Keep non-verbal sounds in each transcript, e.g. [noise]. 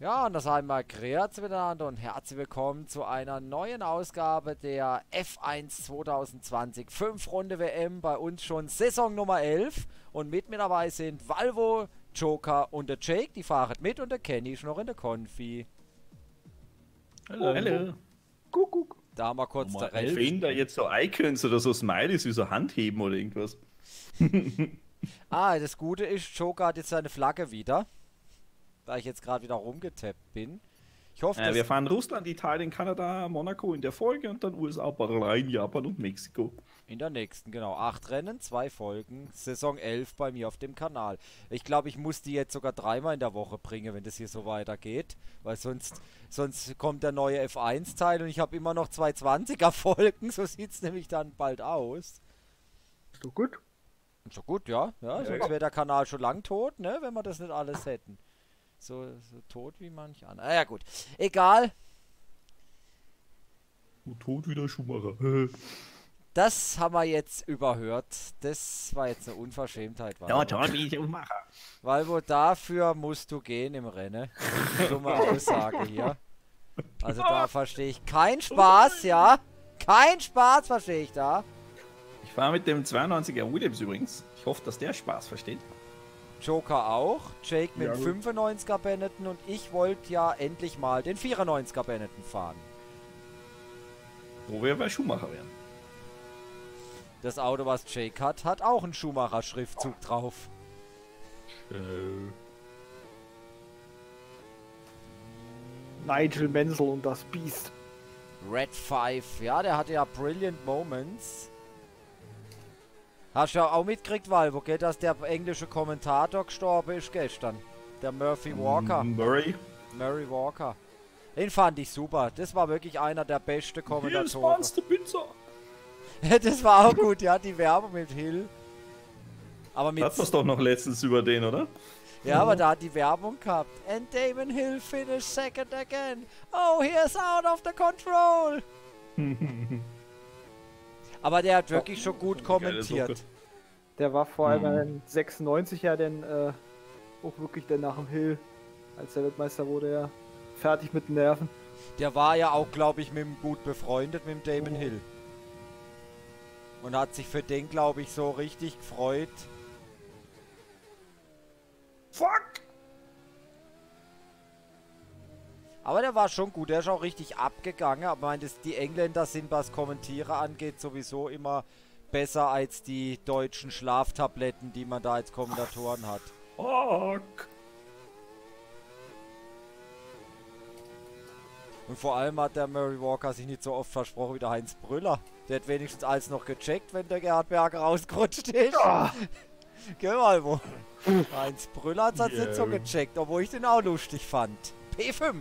Ja, und das einmal grüß miteinander und herzlich willkommen zu einer neuen Ausgabe der F1 2020 5 Runde WM. Bei uns schon Saison Nummer 11 und mit mir dabei sind Valvo, Joker und der Jake. Die fahren mit und der Kenny ist noch in der Konfi. Hallo. Hallo. Kuckuck. Da haben wir kurz der Ralf. Fehlen da jetzt so Icons oder so Smileys wie so Handheben oder irgendwas? [laughs] ah, das Gute ist, Joker hat jetzt seine Flagge wieder da ich jetzt gerade wieder rumgetappt bin. Ich hoffe, ja, wir fahren Russland, Italien, Kanada, Monaco in der Folge und dann USA, Bahrain, Japan und Mexiko. In der nächsten, genau. Acht Rennen, zwei Folgen, Saison 11 bei mir auf dem Kanal. Ich glaube, ich muss die jetzt sogar dreimal in der Woche bringen, wenn das hier so weitergeht. Weil sonst, sonst kommt der neue F1-Teil und ich habe immer noch zwei 20er Folgen. [laughs] So sieht es nämlich dann bald aus. Ist doch gut. Ist doch gut, ja. ja, ja sonst wäre der Kanal schon lang tot, ne, wenn wir das nicht alles hätten. So, so tot wie manch anderer. Ah, ja, gut. Egal. So tot wie der Schumacher. [laughs] das haben wir jetzt überhört. Das war jetzt eine Unverschämtheit. Ja, tot wie Schumacher. Weil wo dafür musst du gehen im Rennen. Dumme [laughs] Aussage hier. Also da verstehe ich keinen Spaß, ja. Kein Spaß verstehe ich da. Ich fahre mit dem 92er Williams übrigens. Ich hoffe, dass der Spaß versteht. Joker auch, Jake mit ja, 95er Benetton und ich wollte ja endlich mal den 94er Benetton fahren. Wo wir bei Schumacher wären. Das Auto, was Jake hat, hat auch einen Schumacher-Schriftzug drauf. Schön. Nigel Menzel und das Beast. Red 5, ja, der hatte ja Brilliant Moments. Hast du ja auch mitgekriegt, Valvo, gell, dass der englische Kommentator gestorben ist gestern? Der Murphy Walker. Murray? Murray Walker. Den fand ich super. Das war wirklich einer der besten Kommentatoren. Hill's Pizza. [laughs] das war auch gut, ja, die Werbung mit Hill. Aber mit. Das doch noch letztens über den, oder? Ja, aber da hat die Werbung gehabt. And Damon Hill finished second again. Oh, he's out of the control. [laughs] Aber der hat wirklich schon gut kommentiert. Der war vor allem mhm. 96 ja denn äh, auch wirklich dann nach dem Hill, als der Weltmeister wurde, ja fertig mit den Nerven. Der war ja auch, glaube ich, mit ihm gut befreundet, mit dem Damon oh. Hill. Und hat sich für den, glaube ich, so richtig gefreut. Fuck! Aber der war schon gut, der ist auch richtig abgegangen. Aber ich meine, die Engländer sind, was Kommentiere angeht, sowieso immer besser als die deutschen Schlaftabletten, die man da als Kommentatoren hat. Fuck. Und vor allem hat der Murray Walker sich nicht so oft versprochen wie der Heinz Brüller. Der hat wenigstens alles noch gecheckt, wenn der Gerhard Berger rausgerutscht ist. Ja. [laughs] Geh mal wo. Heinz Brüller hat es yeah. nicht so gecheckt, obwohl ich den auch lustig fand. P5.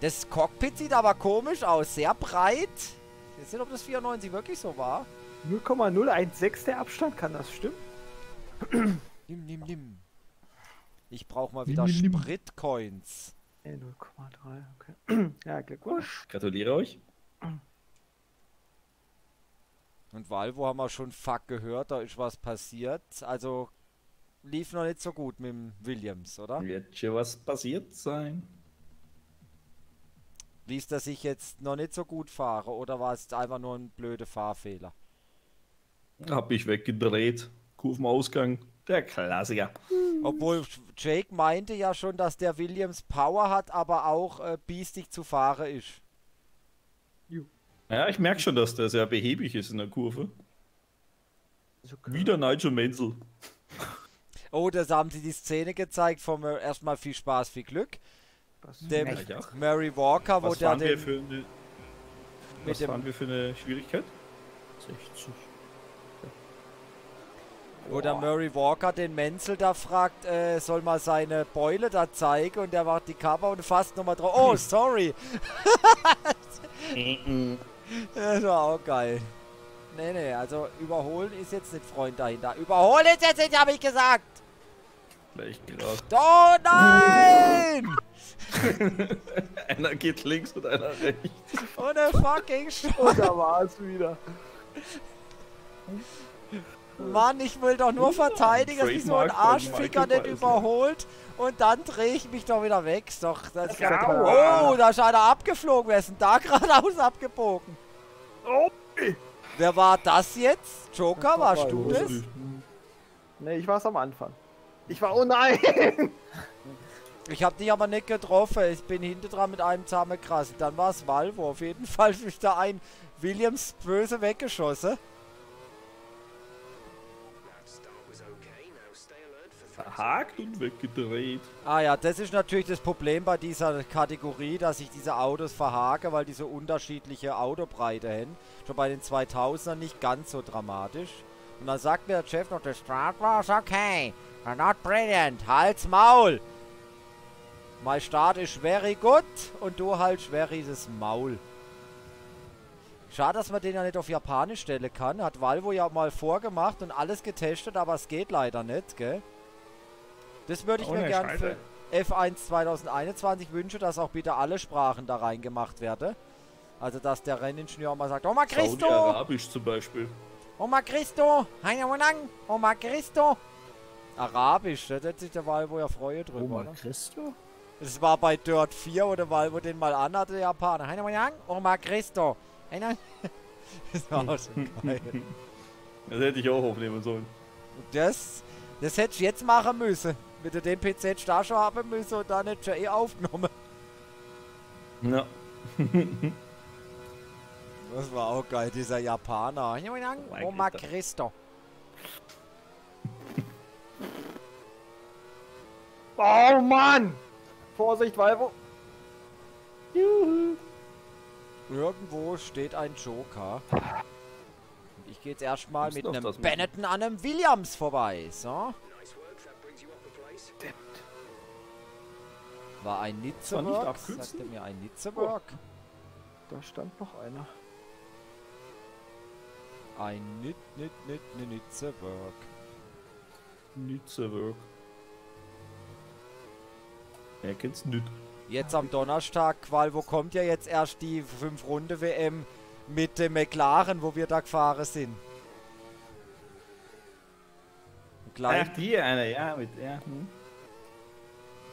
Das Cockpit sieht aber komisch aus. Sehr breit. Weiß nicht, ob das 94 wirklich so war. 0,016 der Abstand, kann das stimmen? [clears throat] nimm, nimm, nimm. Ich brauche mal wieder Spritcoins. 0,3, okay. [clears throat] ja, Glückwunsch. Gratuliere euch. Und Valvo haben wir schon Fuck gehört, da ist was passiert. Also lief noch nicht so gut mit dem Williams, oder? Wird schon was passiert sein. Ließ er sich jetzt noch nicht so gut fahren oder war es einfach nur ein blöder Fahrfehler? Hab ich weggedreht. Kurvenausgang. Der Klassiker. Obwohl Jake meinte ja schon, dass der Williams Power hat, aber auch äh, biestig zu fahren ist. Ja, ich merke schon, dass der sehr behäbig ist in der Kurve. Wieder Nigel Menzel. Oh, das haben sie die Szene gezeigt vom äh, erstmal viel Spaß, viel Glück. Dem Mary Walker, wo was der den, für eine, Was dem, waren wir für eine Schwierigkeit? 60. Wo der Murray Walker den Menzel da fragt, äh, soll mal seine Beule da zeigen und der macht die Cover und fasst nochmal drauf. Oh, [laughs] sorry! das war auch geil. Nee, nee, also überholen ist jetzt nicht Freund dahinter. Überholen ist jetzt nicht, habe ich gesagt! Gleich gedacht. Oh nein! [laughs] [laughs] einer geht links und einer rechts. Und der fucking Scheiße. Und da war es wieder. Mann, ich will doch nur verteidigen, dass mich so ein Arschficker nicht überholt und dann drehe ich mich doch wieder weg. Ist Doch, das Ja, oh, da ist einer abgeflogen. Wer ist denn da [laughs] geradeaus abgebogen? Oh, Wer war das jetzt? Joker, warst du das? Ne, ich war's am Anfang. Ich war, oh nein! [laughs] Ich habe dich aber nicht getroffen. Ich bin hinter dran mit einem zusammengerasselt. Dann war es Valvo. Auf jeden [laughs] Fall ist da ein Williams böse weggeschossen. Verhakt und weggedreht. Ah ja, das ist natürlich das Problem bei dieser Kategorie, dass ich diese Autos verhake, weil die so unterschiedliche Autobreite haben. Schon bei den 2000ern nicht ganz so dramatisch. Und dann sagt mir der Chef noch, the start was okay, not brilliant, halt's Maul. My start is very good und du halt very das Maul. Schade, dass man den ja nicht auf Japanisch stellen kann. Hat Valvo ja mal vorgemacht und alles getestet, aber es geht leider nicht, gell? Das würde ich Oh mir ne, gern scheiße. für F1 2021 wünschen, dass auch bitte alle Sprachen da reingemacht werden. Also, dass der Renningenieur mal sagt, Oma Christo! Saudi-Arabisch zum Beispiel. Oma Christo! Oma Christo! Arabisch, da hätte sich der Valvo ja freuen drüber, Oma oder? Christo? Das war bei Dirt 4, wo der Valvo den mal anhatte, der Japaner. Heine Monang! Oma Christo! [laughs] Das war auch schon [laughs] geil. Das hätte ich auch aufnehmen sollen. Das, das hättest du jetzt machen müssen. Wenn du den PC jetzt da schon haben müssen und dann hättest du eh aufgenommen. Ja. [laughs] Das war auch geil, dieser Japaner. Oma Alter. Christo. Oh Mann! Vorsicht, Valvo! Juhu! Irgendwo steht ein Joker. Und ich gehe jetzt erstmal mit einem. Benetton an einem Williams vorbei. So. War ein abkürzen? sagte mir ein Nitzeberg. Da stand noch einer. Ein Nit, Nit, Nit, Nit, Nitzeberg. Nützewerk. Er kennt's nicht. Jetzt am Donnerstag, Qual, wo kommt ja jetzt erst die 5-Runde-WM mit dem McLaren, wo wir da gefahren sind? Gleich, Ach, die eine, ja, mit, ja. Hm.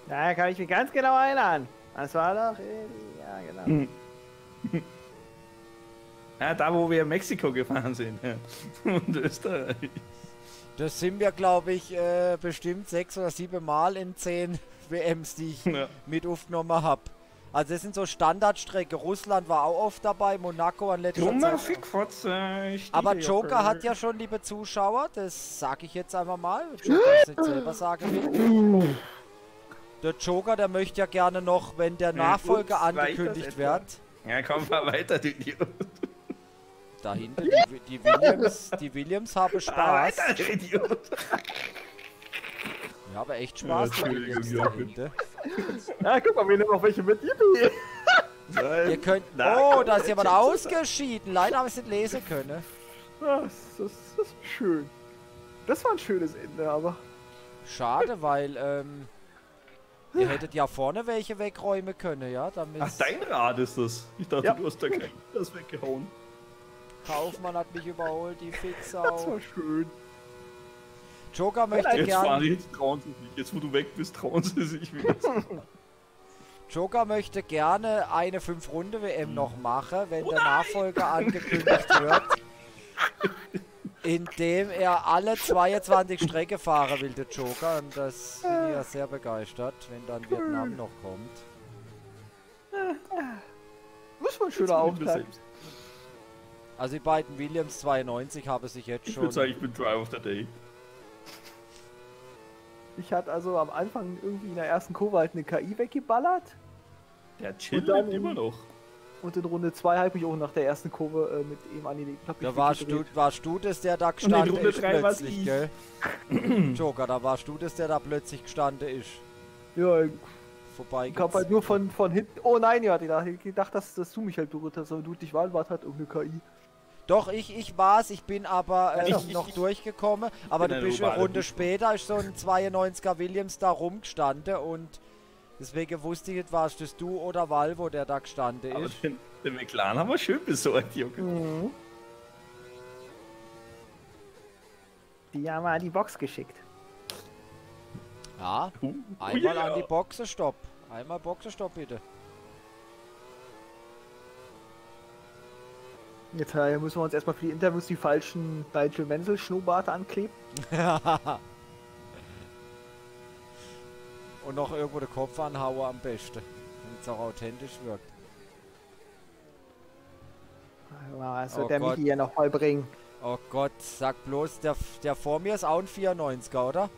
Ja, kann ich mich ganz genau erinnern. Das war doch. äh, Ja, genau. [laughs] Ja, da wo wir in Mexiko gefahren sind. Ja. [laughs] Und Österreich. das sind wir, glaube ich, äh, bestimmt sechs oder sieben Mal in zehn WMs, die ich Ja. mit aufgenommen habe. Also das sind so Standardstrecke. Russland war auch oft dabei, Monaco an letzter Dummer Zeit. Fickfotze. Aber Joker hat ja schon, liebe Zuschauer, das sage ich jetzt einfach mal, Joker es nicht selber sagen will. Der Joker, der möchte ja gerne noch, wenn der Ja, Nachfolger ups, angekündigt weiter, wird, Ja, komm mal weiter, du Idiot. dahinter, die, die Williams, die Williams haben Spaß. weiter, du Idiot. Wir haben echt Spaß, Jochen. dahinter. Ja, guck mal, wir nehmen noch welche mit. Yippie! Nein. Ihr könnt, Na, oh, da ist jemand [laughs] ausgeschieden. Leider habe ich es nicht lesen können. Das, das, das ist schön. Das war ein schönes Ende, aber. Schade, weil, ähm, ihr hättet ja vorne welche wegräumen können, ja, damit Ach, dein Rad ist das. Ich dachte, Ja. du hast da kein das weggehauen. Kaufmann hat mich überholt, die Das Fixau. war schön. Joker möchte Jetzt fahren gern, die, jetzt trauen sie sich. Jetzt, wo du weg bist, trauen sie sich wieder. [laughs] Joker möchte gerne eine 5-Runde-WM noch machen, wenn Oh der Nachfolger [laughs] angekündigt wird. Indem er alle 22 Strecke fahren will, der Joker. Und das bin ich ja sehr begeistert, wenn dann Vietnam noch kommt. Das war ein schöner Auftakt. Also die beiden Williams 92 haben sich jetzt Ich schon... würde sagen, ich bin Drive of the Day. Ich hatte also am Anfang irgendwie in der ersten Kurve halt eine KI weggeballert. Der chillt Und dann- immer noch. Und in Runde 2 habe ich mich auch nach der ersten Kurve äh, mit ihm an die mich Da warst du, warst du das, der da gestanden ist plötzlich, ich. gell? [clears throat] Joker, da warst du das, der da plötzlich gestanden ist. Ja, ich Vorbei. hab halt nur von, von hinten. Oh nein, ja, ich dachte, ich gedacht, dass, dass du mich halt berührt hast, aber du dich war, war halt irgendeine KI. Doch, ich, ich war's, ich bin aber äh, ich- noch ich- durchgekommen. Aber du bist eine Runde später, ist so ein 92er Williams da rumgestanden und deswegen wusste ich nicht, warst das du oder Valvo, der da gestanden Aber ist. den, den McLaren haben wir schön besorgt, Junge. Mhm. die haben wir an die Box geschickt. Ja, Uh, einmal an die Boxenstopp. Einmal Boxenstopp bitte. Jetzt äh, müssen wir uns erstmal für die Interviews die falschen Nigel Menzel Schnurrbarte ankleben. [laughs] Und noch irgendwo den Kopf anhauen am besten. Damit es auch authentisch wirkt. Also Oh der Gott. Michi hier noch mal bringen. Oh Gott, sag bloß, der, der vor mir ist auch ein 94er, oder?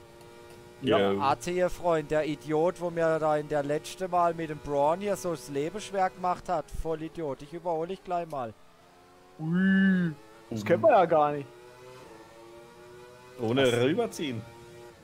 Ja. AC, ihr Freund, der Idiot, wo mir da in der letzte Mal mit dem Braun hier so das Leben schwer gemacht hat. Voll Idiot. Ich überhole ich gleich mal. Ui, das kennen wir ja gar nicht. Ohne rüberziehen.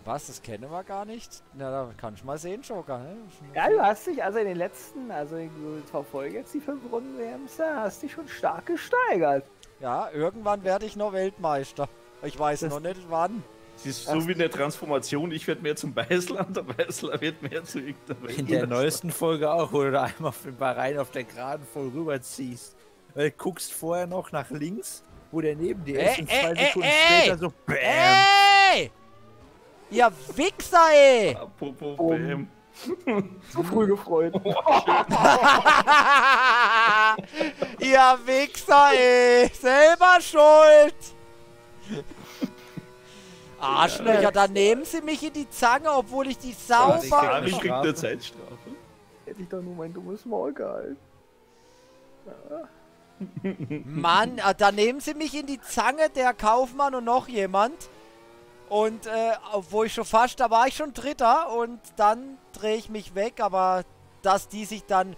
Was, das kennen wir gar nicht? Na, da kann ich mal sehen, Joker. Ne? Ja, du hast dich also in den letzten, also ich verfolge jetzt die fünf Runden WMs, da hast dich schon stark gesteigert. Ja, irgendwann werde ich noch Weltmeister. Ich weiß Das- noch nicht wann. Es ist so wie eine Transformation. Ich werde mehr zum Beißler und der Beißler wird mehr zu irgendeiner In der neuesten Folge auch, wo du da einmal auf den Bahrain auf der Geraden voll rüberziehst. Weil du guckst vorher noch nach links, wo der neben dir ist Ey, und zwei ey, Sekunden ey, später ey! so BÄM! Ey! Ihr Wichser, ey! Apropos Um. [laughs] Zu früh gefreut. [laughs] [laughs] Ihr Wichser, ey! Selber schuld! Arschlöcher, dann nehmen sie mich in die Zange, obwohl ich die sauber... Sami kriegt Strafe. eine Zeitstrafe. Hätte ich doch nur mein dummes Maul gehalten. Mann, äh, da nehmen sie mich in die Zange, der Kaufmann und noch jemand. Und äh, wo ich schon fast, da war ich schon Dritter und dann drehe ich mich weg, aber dass die sich dann,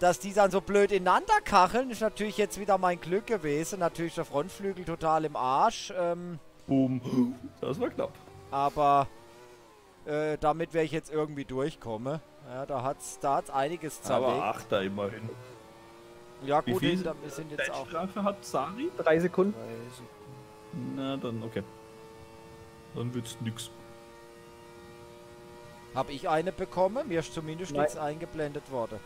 dass die dann so blöd ineinander kacheln, ist natürlich jetzt wieder mein Glück gewesen. Natürlich der Frontflügel total im Arsch, ähm, Boom. Das war knapp. aber äh, damit wäre ich jetzt irgendwie durchkomme. Ja, da hat's, da hat's einiges Aber zerlegt. Achter immerhin. Ja Wie gut, viel da- wir sind jetzt auch Zeitstrafe hat Sari? Drei Sekunden. Na, dann okay. Dann wird's nix. Habe ich eine bekommen? Mir ist zumindest Nein. nichts eingeblendet worden.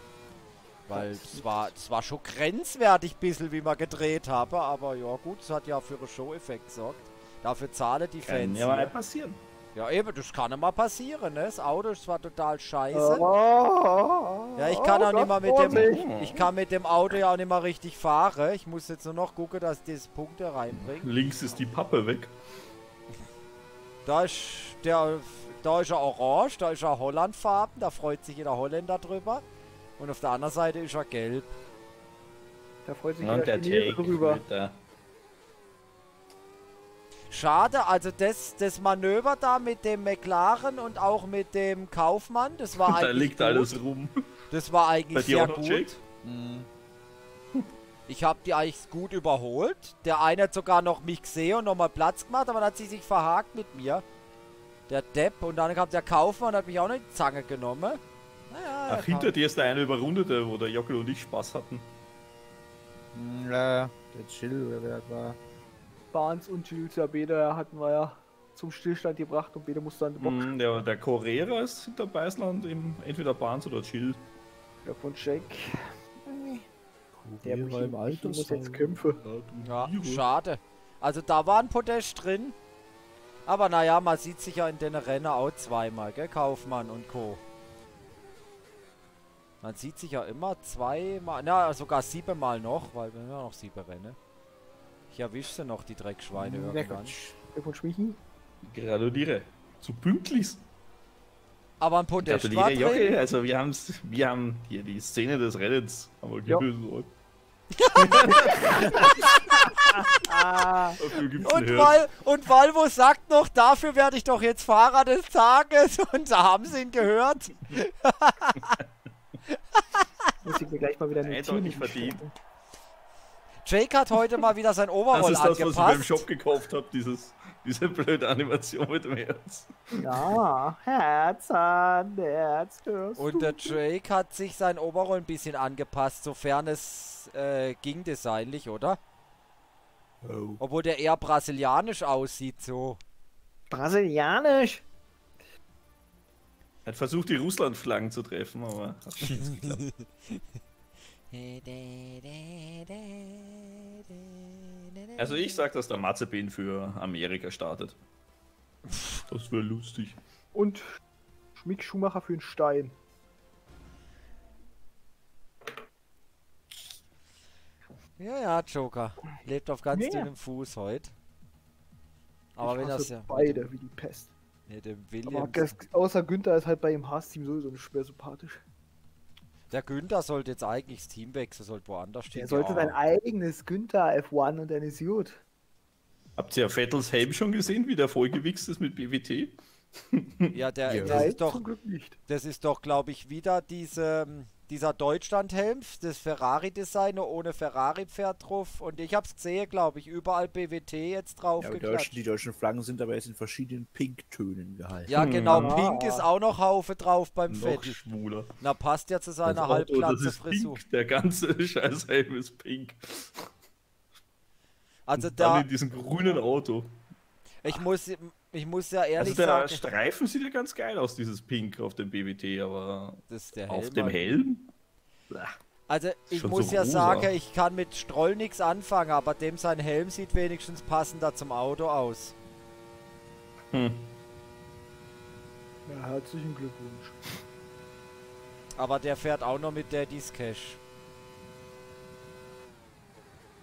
Weil es war, es war schon grenzwertig bisschen, wie wir gedreht haben, aber ja gut, es hat ja für einen Show-Effekt gesorgt. Dafür zahlen die Kann Fans. ja mal hier. nicht passieren. Ja eben, das kann ja mal passieren, ne? Das Auto ist zwar total scheiße. Oh, Ja, ich kann auch nicht mal mit dem, Vorsicht. ich kann mit dem Auto ja auch nicht mal richtig fahren. Ich muss jetzt nur noch gucken, dass ich das Punkte reinbringt. Links ist die Pappe weg. Da ist der, da ist er orange, da ist er Hollandfarben, da freut sich jeder Holländer drüber. Und auf der anderen Seite ist er gelb. Da freut sich Und der der Chinese Take drüber. mit der Schade, also das, das Manöver da mit dem McLaren und auch mit dem Kaufmann, das war [laughs] Da eigentlich liegt gut. alles rum. Das war eigentlich sehr auch noch, gut. Mhm. Ich habe die eigentlich gut überholt. Der eine hat sogar noch mich gesehen und nochmal Platz gemacht, aber dann hat sie sich verhakt mit mir. Der Depp. Und dann kam der Kaufmann und hat mich auch noch in die Zange genommen. Naja, Ach, hinter dir ist der eine Überrundete, wo der Jockel und ich Spaß hatten. Mhm, Ja, der Chill oder wer das war. Barnes und Jules ja beide hatten wir ja zum Stillstand gebracht und beide mussten an die Box. Mm, Der, der Correra ist hinter Beißland im entweder Barnes oder Chill. Der von Jake. Der war im Michi muss jetzt kämpfen. Ja, schade. Also da war ein Podest drin. Aber naja, man sieht sich ja in den Rennen auch zweimal, gell? Kaufmann und Co. Man sieht sich ja immer zweimal, na sogar siebenmal noch, weil wir haben ja noch sieben Rennen. Ich erwische sie noch, die Dreckschweine irgendwann. von Schmichi. Gratuliere. Zu pünktlich. Aber ein Podest war Gratuliere, drin. Jockel. Also wir haben's, wir haben hier die Szene des Rennens. Aber. Ah, [laughs] gibt's Und, Val und Valvo sagt noch, dafür werde ich doch jetzt Fahrer des Tages. [laughs] Und da haben sie ihn gehört. [laughs] muss ich mir gleich mal wieder eine Eindeutig verdient. Jake hat heute mal wieder sein Das Overall ist das, was ich beim angepasst. Shop gekauft habe, dieses, diese blöde Animation mit dem Herz. Ja, Herz an Herz. Und der Drake hat sich sein Overall ein bisschen angepasst, sofern es äh, ging designlich, oder? Oh. Obwohl der eher brasilianisch aussieht, so. Brasilianisch. Er hat versucht, die Russland-Flaggen zu treffen, aber hat nicht geklappt. [laughs] Also ich sag, dass der Mazepin für Amerika startet. Das wäre lustig. Und Mick Schumacher für einen Stein. Ja, ja, Joker. Lebt auf ganz Ja. dünnem Fuß heute. Aber Ich wenn hasse das ja beide wie die Pest. mit dem Aber Williams. das, außer Günther ist halt bei ihm Haas-Team sowieso nicht schwer sympathisch. Der Günther sollte jetzt eigentlich das Team wechseln, sollte woanders stehen. Er sollte sein eigenes Günther F1 und dann ist gut. Habt ihr Vettels Helm schon gesehen, wie der vollgewichst ist mit BWT? Ja, der, Ja. das ist doch, zum Glück nicht. das ist doch, glaube ich, wieder diese, dieser Deutschland-Helm, das Ferrari-Design ohne Ferrari-Pferd drauf. Und ich habe es gesehen, glaube ich, überall BWT jetzt drauf Ja, die, deutschen, die deutschen Flaggen sind aber jetzt in verschiedenen Pinktönen gehalten. Ja, genau, Ah. Pink ist auch noch Haufe drauf beim Noch Vettel. schwuler. Na, passt ja zu seiner Auto, das halbplatze ist Frisur. pink. Der ganze [laughs] scheiß Helm ist pink. Also Und dann da, in diesem grünen Auto. ich muss, ich muss ja Also ehrlich der sagen, Streifen sieht ja ganz geil aus, dieses Pink auf dem BWT, aber das ist der Helm. auf dem. Helm? Blah. Also ich muss so ja rosa. sagen, ich kann mit Stroll nichts anfangen, aber dem sein Helm sieht wenigstens passender zum Auto aus. Hm. Ja, herzlichen Glückwunsch. Aber der fährt auch noch mit Daddy's Cash.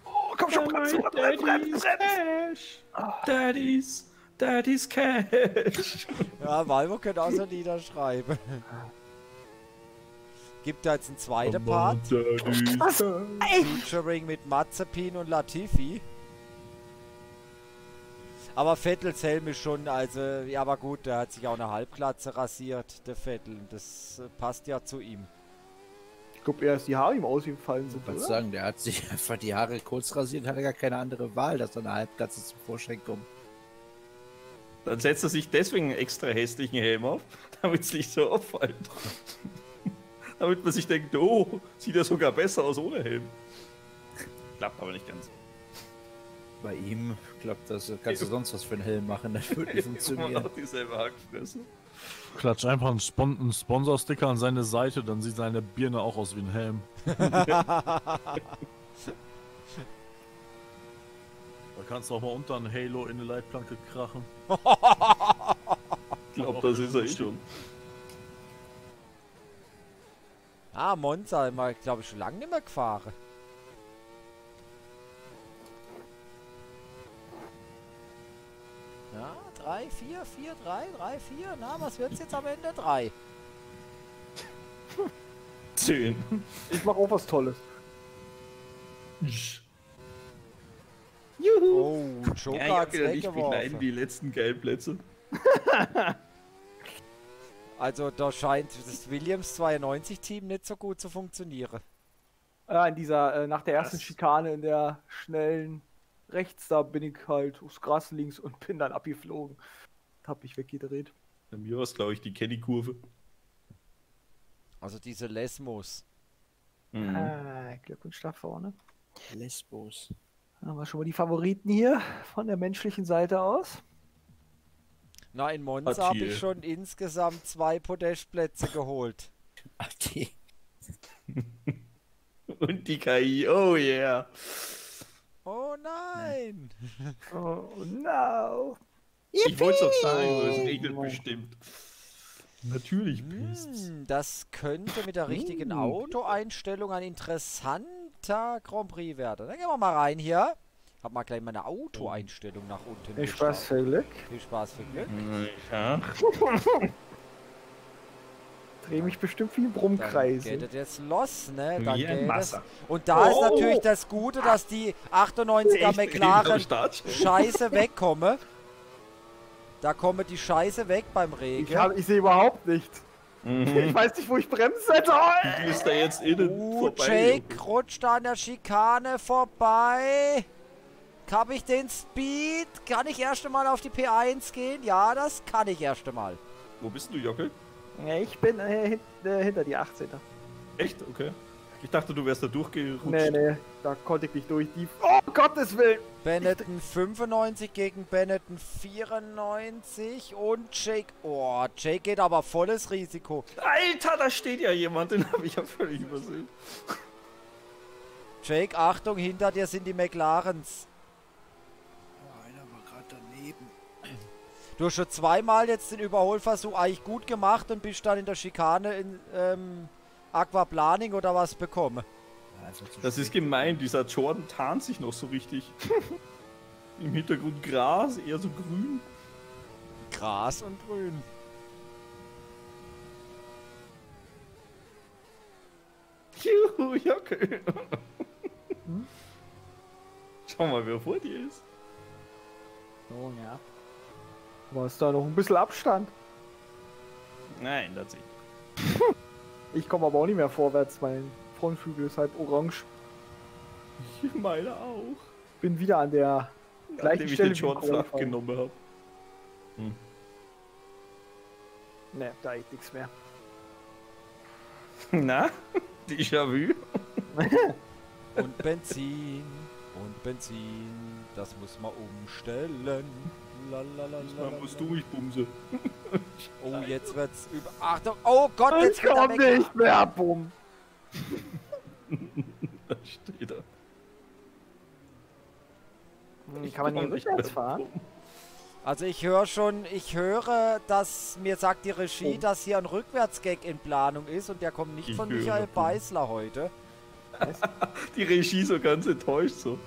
Oh, komm schon, Platz, Daddy's Cash. Daddy's, Daddy's Cash. [laughs] Ja, Valvo könnte auch so Lieder schreiben. Gibt da jetzt einen zweiten Part? Daddy's. Featuring mit Mazepin und Latifi. Aber Vettels Helm ist schon, also, ja, aber gut, der hat sich auch eine Halbglatze rasiert, der Vettel. Das äh, passt ja zu ihm. Ich glaube, erst die Haare ihm ausgefallen sind, Ich wollte oder? sagen, der hat sich [laughs] einfach die Haare kurz rasiert, hat er gar keine andere Wahl, dass da eine Halbkatze zum Vorschein kommt. Dann setzt er sich deswegen einen extra hässlichen Helm auf, [laughs] damit es nicht so auffällt. [laughs] damit man sich denkt, oh, sieht er sogar besser aus ohne Helm. Klappt aber nicht ganz. Bei ihm klappt das, kannst du sonst was für einen Helm machen, das würde [laughs] nicht Immer funktionieren. noch dieselbe Hackfresse. Klatsch einfach einen, Spon einen Sponsorsticker an seine Seite, dann sieht seine Birne auch aus wie ein Helm. Da kannst du auch mal unter ein Halo in eine Leitplanke krachen. Ich glaube, das ist er eh schon. Ah, Monza, mal, glaube ich, schon lange nicht mehr gefahren. Ja, 3, 4, 4, 3, 3, 4. Na, was wird's jetzt am Ende? 3. Zehn. Ich mache auch was Tolles. Oh, Joker Ja, hat's nicht weggeworfen. die letzten geilen Plätze. [laughs] Also, da scheint das Williams 92-Team nicht so gut zu funktionieren. Ja, in dieser, äh, nach der ersten Das- Schikane in der schnellen rechts, da bin ich halt aufs Gras links und bin dann abgeflogen. Hab mich weggedreht. Bei mir war es, glaube ich, die Kenny-Kurve. Also, diese Lesmos. Mhm. Ah, Glückwunsch da vorne. Lesbos. Haben wir schon mal die Favoriten hier von der menschlichen Seite aus. Na, in Monza habe ich schon insgesamt zwei Podestplätze geholt. [laughs] Ach, die. [laughs] Und die KI, oh yeah. Oh nein! [laughs] Oh no. Ich wollte es doch sagen, es regnet bestimmt. Natürlich. Hm, das könnte mit der richtigen Hm. Autoeinstellung ein interessanter Grand Prix werden. Dann gehen wir mal rein hier. Hab mal gleich meine Autoeinstellung nach unten. Viel Spaß, viel Glück. Viel Spaß, viel Glück. Ja. Dreh mich bestimmt wie im Dann Brummkreis. geht es jetzt los, ne? Dann Wie ein geht es. Wasser. Und da ist Oh. natürlich das Gute, dass die 98er Echt, McLaren? Scheiße wegkomme. Da komme die Scheiße weg beim Regen. Ich, ich sehe überhaupt nichts. Ich Mhm. weiß nicht, wo ich bremsen soll. Du bist da jetzt innen Uh, vorbei. Jake rutscht an der Schikane vorbei. Habe ich den Speed? Kann ich erst einmal auf die P1 gehen? Ja, das kann ich erst einmal. Wo bist du, Jockel? Ich bin äh, hin, äh, hinter die 18er. Echt? Okay. Ich dachte, du wärst da durchgerutscht. Nee, nee, da konnte ich nicht durch. Die. Oh, Gottes Willen! Benetton 95 gegen Benetton 94 und Jake. Oh, Jake geht aber volles Risiko. Alter, da steht ja jemand, den habe ich ja völlig übersehen. Jake, Achtung, hinter dir sind die McLarens. Oh, einer war gerade daneben. Du hast schon zweimal jetzt den Überholversuch eigentlich gut gemacht und bist dann in der Schikane in ähm, Aquaplaning oder was bekommen. Also Das ist gemein, dieser Jordan tarnt sich noch so richtig. [laughs] Im Hintergrund Gras, eher so grün. Gras und Grün. Juhu, Jocke. Schau mal, wer vor dir ist. Oh ja. Aber ist da noch ein bisschen Abstand. Nein, das nicht. Ich komme aber auch nicht mehr vorwärts. Mein Frontflügel ist halb orange. Ich [laughs] meine auch. Bin wieder an der gleichen Nachdem ich Stelle den im flach Qualifying. genommen habe. Ne, da ist nichts mehr. [laughs] Na, Déjà-vu. Und Benzin. Und Benzin. Das muss man umstellen. Lalalala. Man muss durchbumse. [laughs] Oh, jetzt wird's über. Achtung! Oh Gott, jetzt Ich wird er komm weg. nicht mehr, bumm. [laughs] Da steht er. Hm, Kann man hier rückwärts fahren? Also ich höre schon, ich höre, dass mir sagt die Regie, Oh. dass hier ein Rückwärtsgag in Planung ist und der kommt nicht Ich von Michael Beißler heute. [laughs] Die Regie so ganz enttäuscht so.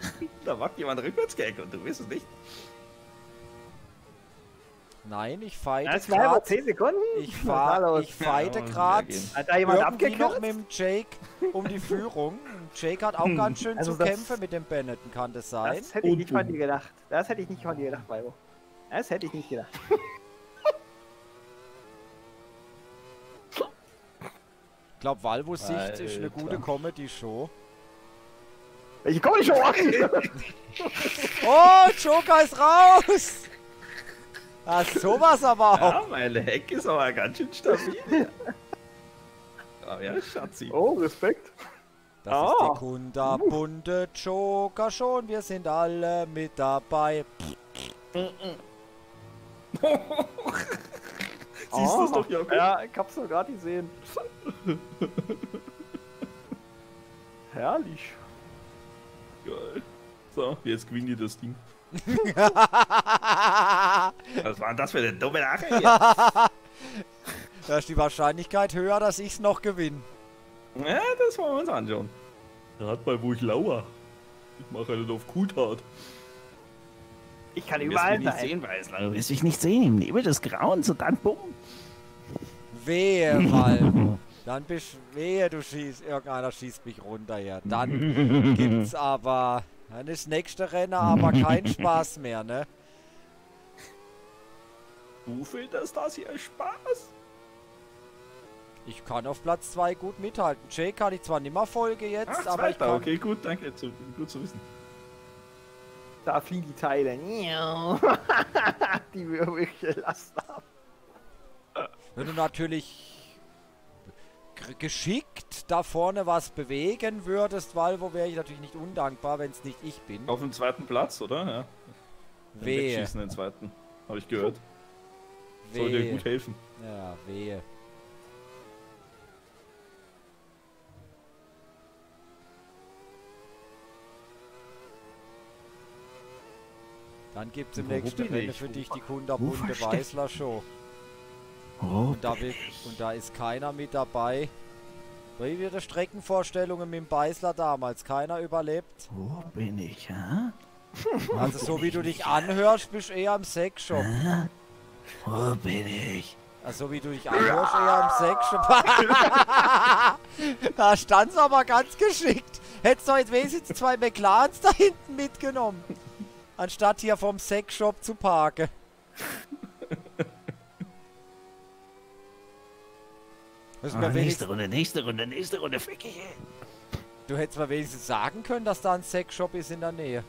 Da macht jemand Rückwärtsgag und du weißt es nicht. Nein, ich fighte Das war aber gerade. 10 Sekunden. Ich, fahr, ich fighte gerade. Hat da jemand irgendwie noch mit dem Jake um die [laughs] Führung. Jake hat auch ganz schön Also zu kämpfen mit dem Benetton, kann das sein? Das hätte ich nicht von dir gedacht. Das hätte ich nicht von dir gedacht, Weibo. Das hätte ich nicht gedacht. Ich glaube, Valvo Sicht ist eine gute Comedy-Show. Ich komme nicht hoch! [laughs] Oh, Joker ist raus! Ah, sowas aber auch. Ja, meine Heck ist aber ganz schön stabil. Aber ja, Schatzi. Oh, Respekt. Das Ah. ist der kunterbunte Joker schon. Wir sind alle mit dabei. [laughs] Siehst du es doch, Jocke? Ja, ich hab's noch gerade gesehen. [laughs] Herrlich. Geil. So, jetzt gewinnt ihr das Ding. Was war denn das für eine dumme Lache hier? [laughs] da ist die Wahrscheinlichkeit höher, dass ich's noch gewinne. ja, das wollen wir uns anschauen. Rat mal, wo ich lauer. Ich mache einen auf Kutat. Ich kann Du überall nicht sehen, Weißler. Du wirst mich nicht sehen im Nebel des Grauens und dann bumm. Wehe, Valvo. [laughs] Dann bist wehe, du schießt, irgendeiner schießt mich runter, ja. Dann gibt's [laughs] aber, dann ist nächste Renner aber kein [laughs] Spaß mehr, ne? Du findest das hier Spaß? Ich kann auf Platz 2 gut mithalten. Jay kann ich zwar nimmer folge jetzt, Ach, aber ich kann, Okay, gut, danke. Zu, gut zu wissen. Da fliegen die Teile. [laughs] die wir wirklich gelassen haben. Wenn du natürlich geschickt da vorne was bewegen würdest, Valvo, wäre ich natürlich nicht undankbar, wenn es nicht ich bin. Auf dem zweiten Platz, oder? Ja. Wehe, Wegschießen den zweiten. Habe ich gehört. Soll dir wehe. gut helfen. Ja, wehe. Dann gibt es im Wo nächsten ich? für dich die Wo versteck- Weißler Show. Oh, Und da, will, und da ist keiner mit dabei. Wie wieder Streckenvorstellungen mit dem Beißler damals. Keiner überlebt. Wo bin ich, hä? [laughs] Also so wie du dich [laughs] anhörst, bist du eher am Sexshop. Wo bin ich? Also wie du dich anhörst, eher am Sexshop. [laughs] da stand's aber ganz geschickt. Hättest du jetzt wenigstens zwei McLarens da hinten mitgenommen. Anstatt hier vom Sexshop zu parken. Müssen wir wenigstens, Runde, nächste Runde, nächste Runde, Ficky. du hättest mal wenigstens sagen können, dass da ein Sexshop ist in der Nähe.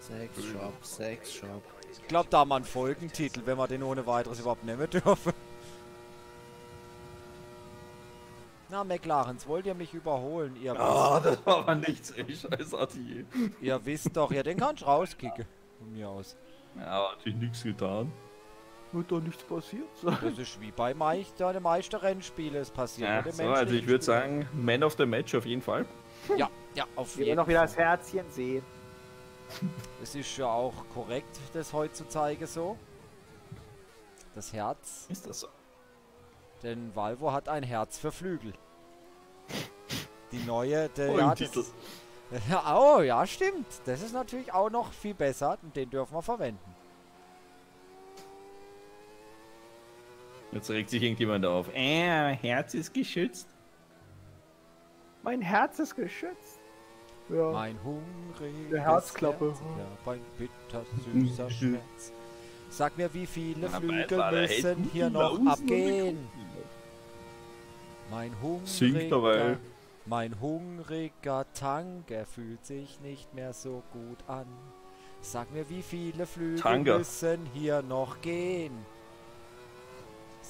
Sex Shop, Sex Shop. Ich glaube, da haben wir einen Folgentitel, wenn wir den ohne weiteres überhaupt nehmen dürfen. [laughs] Na, McLarens, wollt ihr mich überholen? Ihr, Ah, das war aber nichts, ey, scheiß Atelier. wisst, ihr wisst doch, ja, den kannst du rauskicken. Von mir aus. Ja, aber natürlich nichts getan. Wird doch nichts passiert. Das ist wie bei Meister, den meisten Rennspielen. Es passiert Ja, so, also ich würde sagen, Man of the Match auf jeden Fall. Ja, ja, auf Wir jeden werden noch wieder das Fall. Herzchen sehen. [laughs] Es ist ja auch korrekt, das heutzutage so. Das Herz. Ist das so? Denn Valvo hat ein Herz für Flügel. Die neue, der, Oh, ja, das Titel. ist, [laughs] ja, oh, ja, stimmt. Das ist natürlich auch noch viel besser und den dürfen wir verwenden. Jetzt regt sich irgendjemand auf. Äh, mein Herz ist geschützt. Mein Herz ist geschützt. Ja. Mein hungriges Herzklappe. Herz, ja, mein bitter süßer Schmerz. Sag mir, wie viele Na, Flügel müssen hier noch abgehen? Mein hungriger, mein hungriger Tank, er fühlt sich nicht mehr so gut an. Sag mir, wie viele Flügel Tanga. müssen hier noch gehen?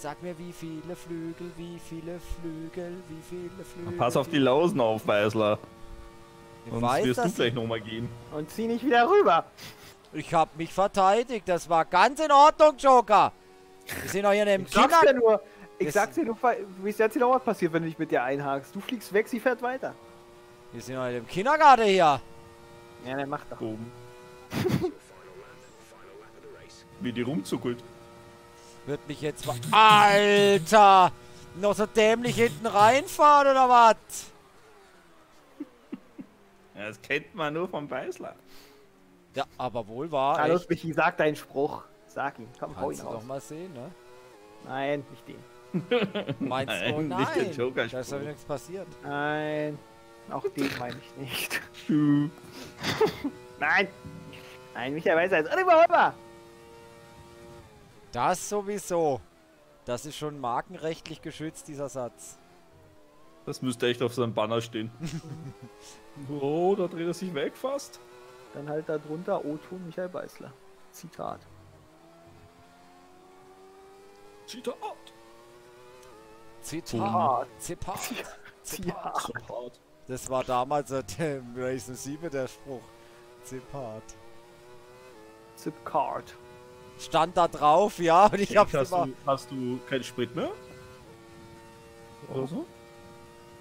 Sag mir, wie viele Flügel, wie viele Flügel, wie viele Flügel. Pass auf die Lausen auf, Weißler. Ich Sonst weiß, wirst du gleich nochmal gehen. Und zieh nicht wieder rüber. Ich hab mich verteidigt. Das war ganz in Ordnung, Joker. Wir sind doch hier in einem Ich sag's Kinder... dir nur. Ich Es- sag's dir nur, wie es jetzt noch was passiert, wenn du dich mit dir einhakst. Du fliegst weg, sie fährt weiter. Wir sind doch in einem Kindergarten hier. Ja, dann mach doch. Oben. [laughs] Wie die rumzuckelt. Wird mich jetzt mal... Alter! Noch so dämlich hinten reinfahren oder was? [laughs] Ja, das kennt man nur vom Beißler. Ja, aber wohl wahr. Hallo, echt. Michi, sag deinen Spruch. Sag ihn. Komm, hau ihn Kannst du doch raus. mal sehen, ne? Nein, nicht den. [laughs] Meinst du? Oh Nein, nicht der nein. Joker-Spruch. Da ist doch nichts passiert. Nein, auch den [laughs] meine ich nicht. Schuh. Nein! Nein, Michael weiß jetzt unüberholbar! Das sowieso. Das ist schon markenrechtlich geschützt, dieser Satz. Das müsste echt auf seinem Banner stehen. [laughs] oh, da dreht er sich weg fast. Dann halt da drunter O-Ton Michael Beißler. Zitat. Zitat. Zitat. Zitat. Zitat. Zitat. Das war damals der Racing 7 der Spruch. Zitat. Zipcard. Stand da drauf, ja, und ich hab's hast, immer. du, hast du keinen Sprit mehr? Oder so?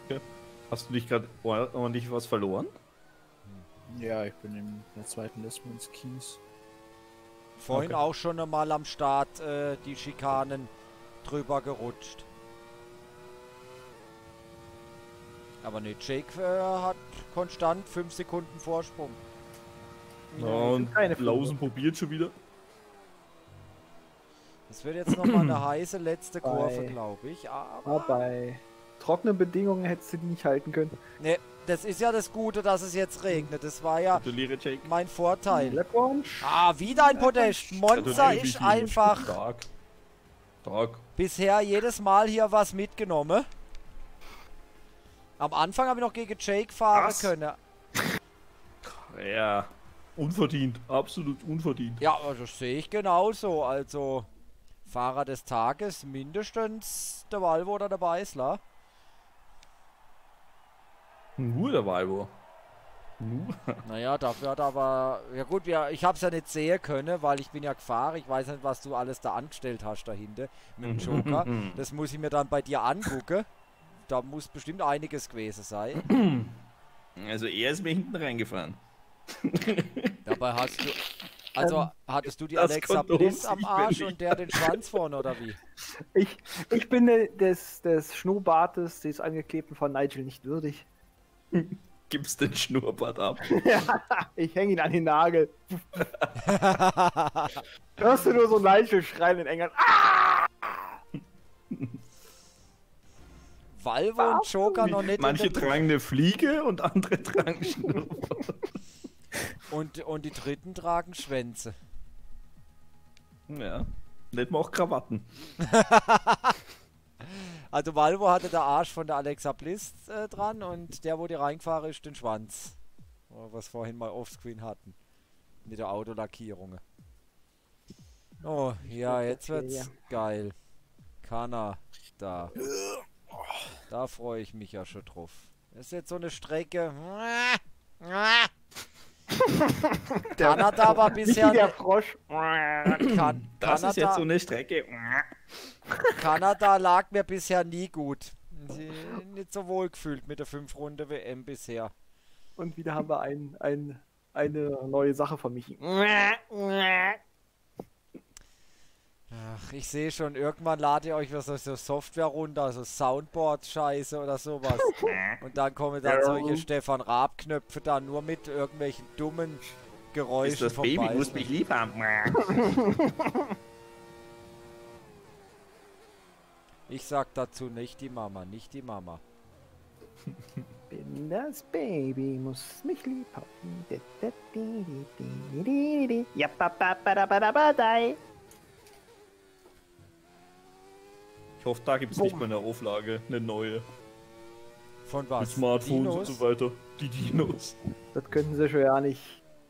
Okay. Hast du dich gerade ordentlich was verloren? Ja, ich bin in der zweiten Lesmans Keys. Vorhin Okay. auch schon einmal am Start äh, die Schikanen drüber gerutscht. Aber ne, Jake äh, hat konstant 5 Sekunden Vorsprung. Ja, und. Lausen probiert schon wieder. Das wird jetzt nochmal eine [clears throat] heiße letzte Kurve, glaube ich. Aber bei trockenen Bedingungen hättest du die nicht halten können. ne, das ist ja das Gute, dass es jetzt regnet. Das war ja mein Vorteil. Glückwunsch. Ah, wieder ein Podest. Monza Gratuliere, ist einfach Stark. Stark. bisher jedes Mal hier was mitgenommen. Am Anfang habe ich noch gegen Jake fahren Was? können. Ja. Unverdient. Absolut unverdient. Ja, also das sehe ich genauso. Also Fahrer des Tages mindestens der Valvo oder der Beißler. Nur der Valvo. Nur. [laughs] Naja, dafür hat er aber... Ja gut, ja, ich habe es ja nicht sehen können, weil ich bin ja gefahren. Ich weiß nicht, was du alles da angestellt hast dahinter mit dem Joker. [laughs] Das muss ich mir dann bei dir angucken. Da muss bestimmt einiges gewesen sein. Also er ist mir hinten reingefahren. Dabei hast du... Also hattest du die das Alexa Bliss am Arsch und der den Schwanz vorne oder wie? [laughs] Ich, ich bin de- des, des Schnurrbartes, des angeklebten von Nigel nicht würdig. [laughs] Gibst den Schnurrbart ab. [laughs] Ich hänge ihn an den Nagel. Hörst du nur so Nigel schreien in England. Ah! Valvo und Joker noch nicht Manche tragen eine Fliege und andere tragen Schnurrbart. Und, und die Dritten tragen Schwänze. ja. Nicht mal auch Krawatten. [laughs] Also Valvo hatte der Arsch von der Alexa Bliss äh, dran und der, wo die reingefahren ist, den Schwanz. Es vorhin mal offscreen hatten. Mit der Autolackierung. Oh, ja, jetzt wird's geil. Kanada. Da freue ich mich ja schon drauf. Das ist jetzt so eine Strecke. Kanada war [laughs] bisher. Der Frosch. kan Das ist jetzt Kanada, so eine Strecke. Kanada lag mir bisher nie gut. Sie- Nicht so wohl gefühlt mit der 5 Runde WM bisher. Und wieder haben wir einen, einen eine neue Sache von Michi. [laughs] Ach, ich sehe schon, irgendwann ladet ihr euch wieder so, so Software runter, so Soundboard-Scheiße oder sowas. [laughs] Und dann kommen dann solche Stefan Raab-Knöpfe da nur mit irgendwelchen dummen Geräuschen Ist das vom Baby, muss mich lieb haben. [laughs] Ich sag dazu nicht die Mama, nicht die Mama. [laughs] Bin das Baby, muss mich lieb haben. Ja, Ich hoffe, da gibt es nicht mehr eine Auflage, eine neue. Von Mit was? Smartphones Dinos? und so weiter. Die Dinos. Das könnten sie schon ja nicht,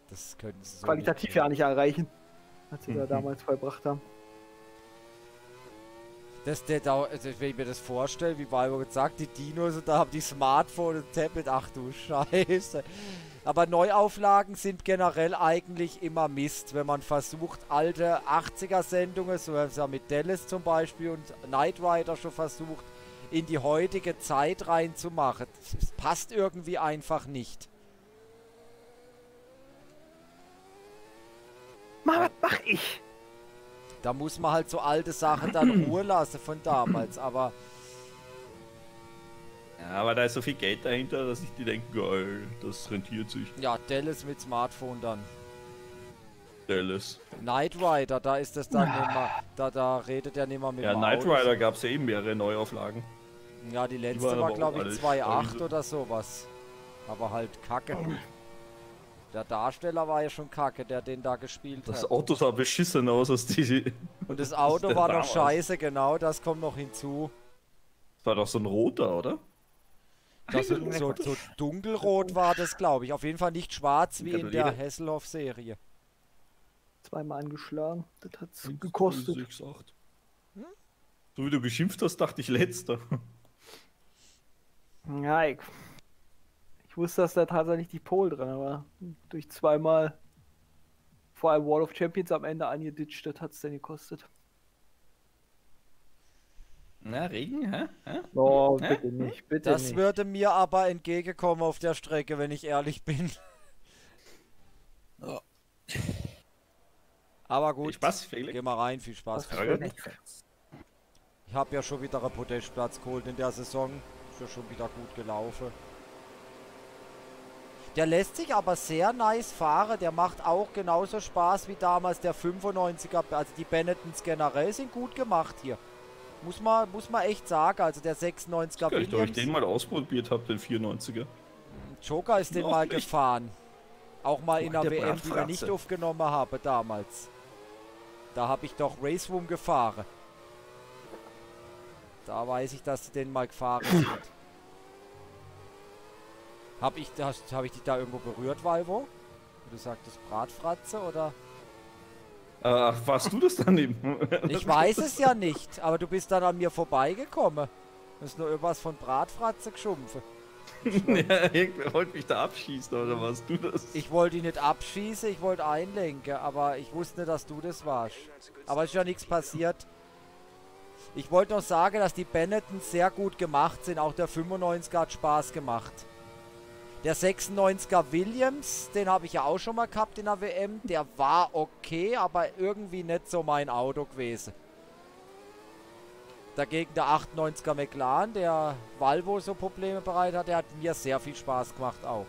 Das könnten sie so qualitativ nicht ja nicht erreichen, als sie da Mhm. damals vollbracht haben. Das, der, Dau- also wenn ich mir das vorstelle, wie Valvo gesagt, die Dinos und da haben die Smartphone und Tablet, ach du Scheiße. Aber Neuauflagen sind generell eigentlich immer Mist, wenn man versucht, alte 80er-Sendungen, so haben sie ja mit Dallas zum Beispiel und Knight Rider schon versucht, in die heutige Zeit reinzumachen. Es passt irgendwie einfach nicht. Mama, mach ich? Da muss man halt so alte Sachen dann [clears throat] Ruhe lassen von damals, aber Ja, aber da ist so viel Geld dahinter, dass ich die denke, geil, das rentiert sich. ja, Dallas mit Smartphone dann. Dallas. Knight Rider, da ist das dann nimmer, da, da redet er nimmer mit Ja, dem Knight. Rider gab es ja eben mehrere Neuauflagen. Ja, die letzte waren war glaube ich alle 2.8 scheiße. oder sowas. Aber halt kacke. [clears throat] Der Darsteller war ja schon kacke, der den da gespielt Das hat. Auto sah beschissen aus als die. Und das Auto war noch damals. scheiße, genau, das kommt noch hinzu. Das war doch so ein roter, oder? Das so, so, so dunkelrot war das, glaube ich. Auf jeden Fall nicht schwarz wie in der Gratuliere. Hasselhoff-Serie. Zweimal angeschlagen. Das hat's gekostet. 6, 8. So wie du geschimpft hast, dachte ich letzter. Ja, ich, ich wusste, dass da tatsächlich die Pole drin war. Durch zweimal vor allem Wall of Champions am Ende angeditscht, das hat's denn gekostet. Na, Regen, hä? hä? Oh, Hä? bitte nicht, bitte Das nicht. würde mir aber entgegenkommen auf der Strecke, wenn ich ehrlich bin. Ja. Aber gut, Spaß, Felix. geh mal rein, viel Spaß. Ich habe ja schon wieder einen Podestplatz geholt in der Saison. Ist ja schon wieder gut gelaufen. Der lässt sich aber sehr nice fahren. Der macht auch genauso Spaß wie damals der 95er. Also die Benettons generell sind gut gemacht hier. Muss man, muss man echt sagen. Also der 96er Geil, da ich Williams. den mal ausprobiert habe, den 94er. Joker ist den Noch mal nicht. gefahren. Auch mal in Boah, der der WM, die wir nicht aufgenommen haben damals. Da habe ich doch Race Room gefahren. Da weiß ich, dass sie den mal gefahren sind. [laughs] Hab ich, hast, hab ich dich da irgendwo berührt, Valvo? Du sagtest Bratfratze oder? Ach, warst du das dann eben? [laughs] Ich weiß es ja nicht, aber du bist dann an mir vorbeigekommen. Du hast nur irgendwas von Bratfratze geschumpfen. [laughs] ja, irgendwer wollte mich da abschießen, oder warst du das? Ich wollte ihn nicht abschießen, ich wollte einlenken, aber ich wusste nicht, dass du das warst. Aber es ist ja nichts passiert. Ich wollte noch sagen, dass die Benettons sehr gut gemacht sind. Auch der 95er hat Spaß gemacht. Der 96er Williams, den habe ich ja auch schon mal gehabt in der WM. Der war okay, aber irgendwie nicht so mein Auto gewesen. Dagegen der 98er McLaren, der Valvo so Probleme bereitet hat, der hat mir sehr viel Spaß gemacht auch.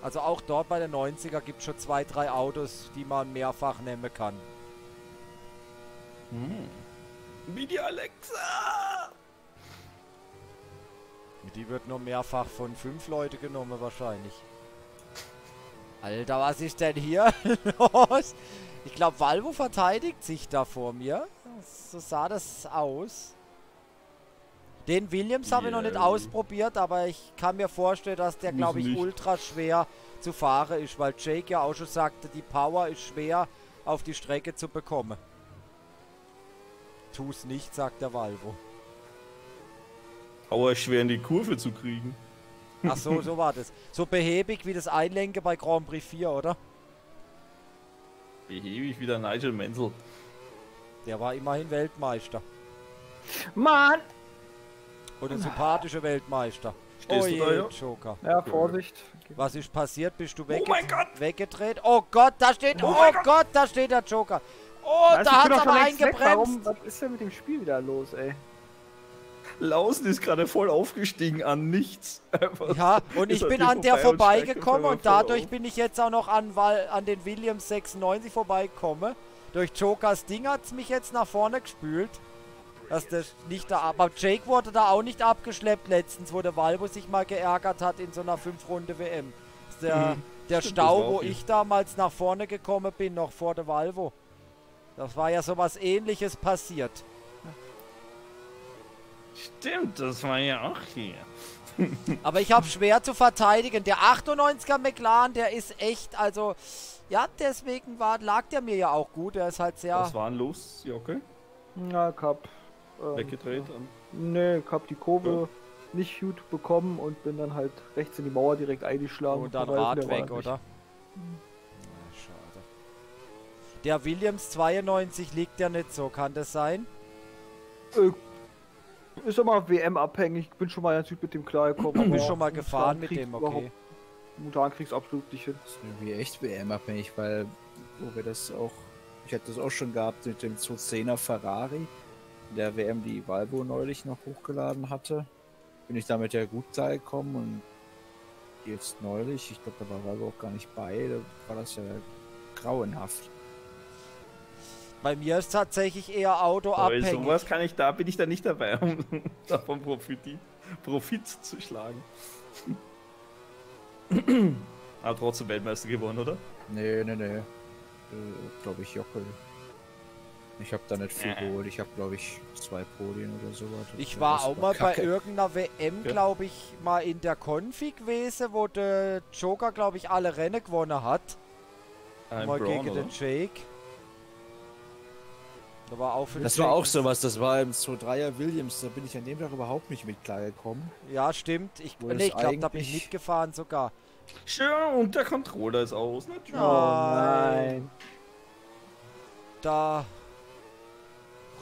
Also auch dort bei den 90er gibt es schon zwei, drei Autos, die man mehrfach nehmen kann. Wie die Alexa! Die wird nur mehrfach von fünf Leute genommen wahrscheinlich. Alter, was ist denn hier [laughs] los? Ich glaube, Valvo verteidigt sich da vor mir. So sah das aus. Den Williams habe ich noch nicht ausprobiert, aber ich kann mir vorstellen, dass der, glaube ich, nicht. ultra schwer zu fahren ist, weil Jake ja auch schon sagte, die Power ist schwer auf die Strecke zu bekommen. Tu's nicht, sagt der Valvo. Aber schwer in die Kurve zu kriegen. Ach so, so war das. So behäbig wie das Einlenken bei Grand Prix 4, oder? Behäbig wie der Nigel Mansell. Der war immerhin Weltmeister. Mann! Und ein sympathischer Weltmeister. Stehst oh du da, je, ja? Joker. Ja, Vorsicht. Was ist passiert? Bist du Oh wegge mein Gott! weggedreht? Oh Gott, da steht. Oh, Oh mein Gott. da steht der Joker. Oh, Also, da ich hat bin doch aber weg. Warum? eingebremst. Was ist denn mit dem Spiel wieder los, ey? Lausen ist gerade voll aufgestiegen an nichts. Einfach Ja, und ich bin an der und vorbeigekommen und voll dadurch auf. bin ich jetzt auch noch an, an den Williams 96 vorbeigekommen. Durch Jokers Ding hat es mich jetzt nach vorne gespült. Dass der nicht da, aber Jake wurde da auch nicht abgeschleppt letztens, wo der Valvo sich mal geärgert hat in so einer 5-Runde WM. Das ist der, Mhm. der Stimmt, Stau, das wo ich damals nach vorne gekommen bin, noch vor der Valvo. Das war ja sowas ähnliches passiert. Stimmt, das war ja auch hier. [laughs] Aber ich habe schwer zu verteidigen. Der 98er McLaren, der ist echt, also, ja, deswegen war, lag der mir ja auch gut. Er ist halt sehr. Was war denn los, Jocke? Ja, ich hab. Ähm, Weggedreht? An. Nee, ich hab die Kurve nicht gut bekommen und bin dann halt rechts in die Mauer direkt eingeschlagen. Und dann Dabei ist Rad weg, oder? Na, schade. Der Williams 92 liegt ja nicht so, kann das sein? Äh, ist immer WM-abhängig. Ich bin schon mal ganz gut mit dem klargekommen. Bist aber schon mal gefahren mit dem, okay. Momentan krieg's absolut nicht hin. Das ist irgendwie echt WM-abhängig, weil wo wir das auch, ich hatte das auch schon gehabt mit dem 210er Ferrari, der WM, die Valvo neulich noch hochgeladen hatte. Bin ich damit ja gut klargekommen und jetzt neulich, ich glaube, da war Valvo auch gar nicht bei, da war das ja grauenhaft. Bei mir ist tatsächlich eher Bei autoabhängig. sowas kann ich, da bin ich dann nicht dabei, um [laughs] davon Profit, Profit zu schlagen. [clears throat] Aber trotzdem Weltmeister gewonnen, oder? Nee, nee, nee. Äh, glaube ich, Jockel. Ich habe da nicht viel Äh. geholt. Ich habe, glaube ich, zwei Podien oder sowas. Ich war auch mal bei kacke. irgendeiner WM, Ja. glaube ich, mal in der Config gewesen, wo der Joker, glaube ich, alle Rennen gewonnen hat. Ein mal Braun, gegen oder? den Jake. Da war auch Das war auch sowas, das war im 2-3er Williams, da bin ich an dem Tag überhaupt nicht mit klargekommen. Ja, stimmt. Ich, nee, ich glaube, da bin ich mitgefahren sogar. Schön, und der Controller ist aus, natürlich. Oh Nein. Da.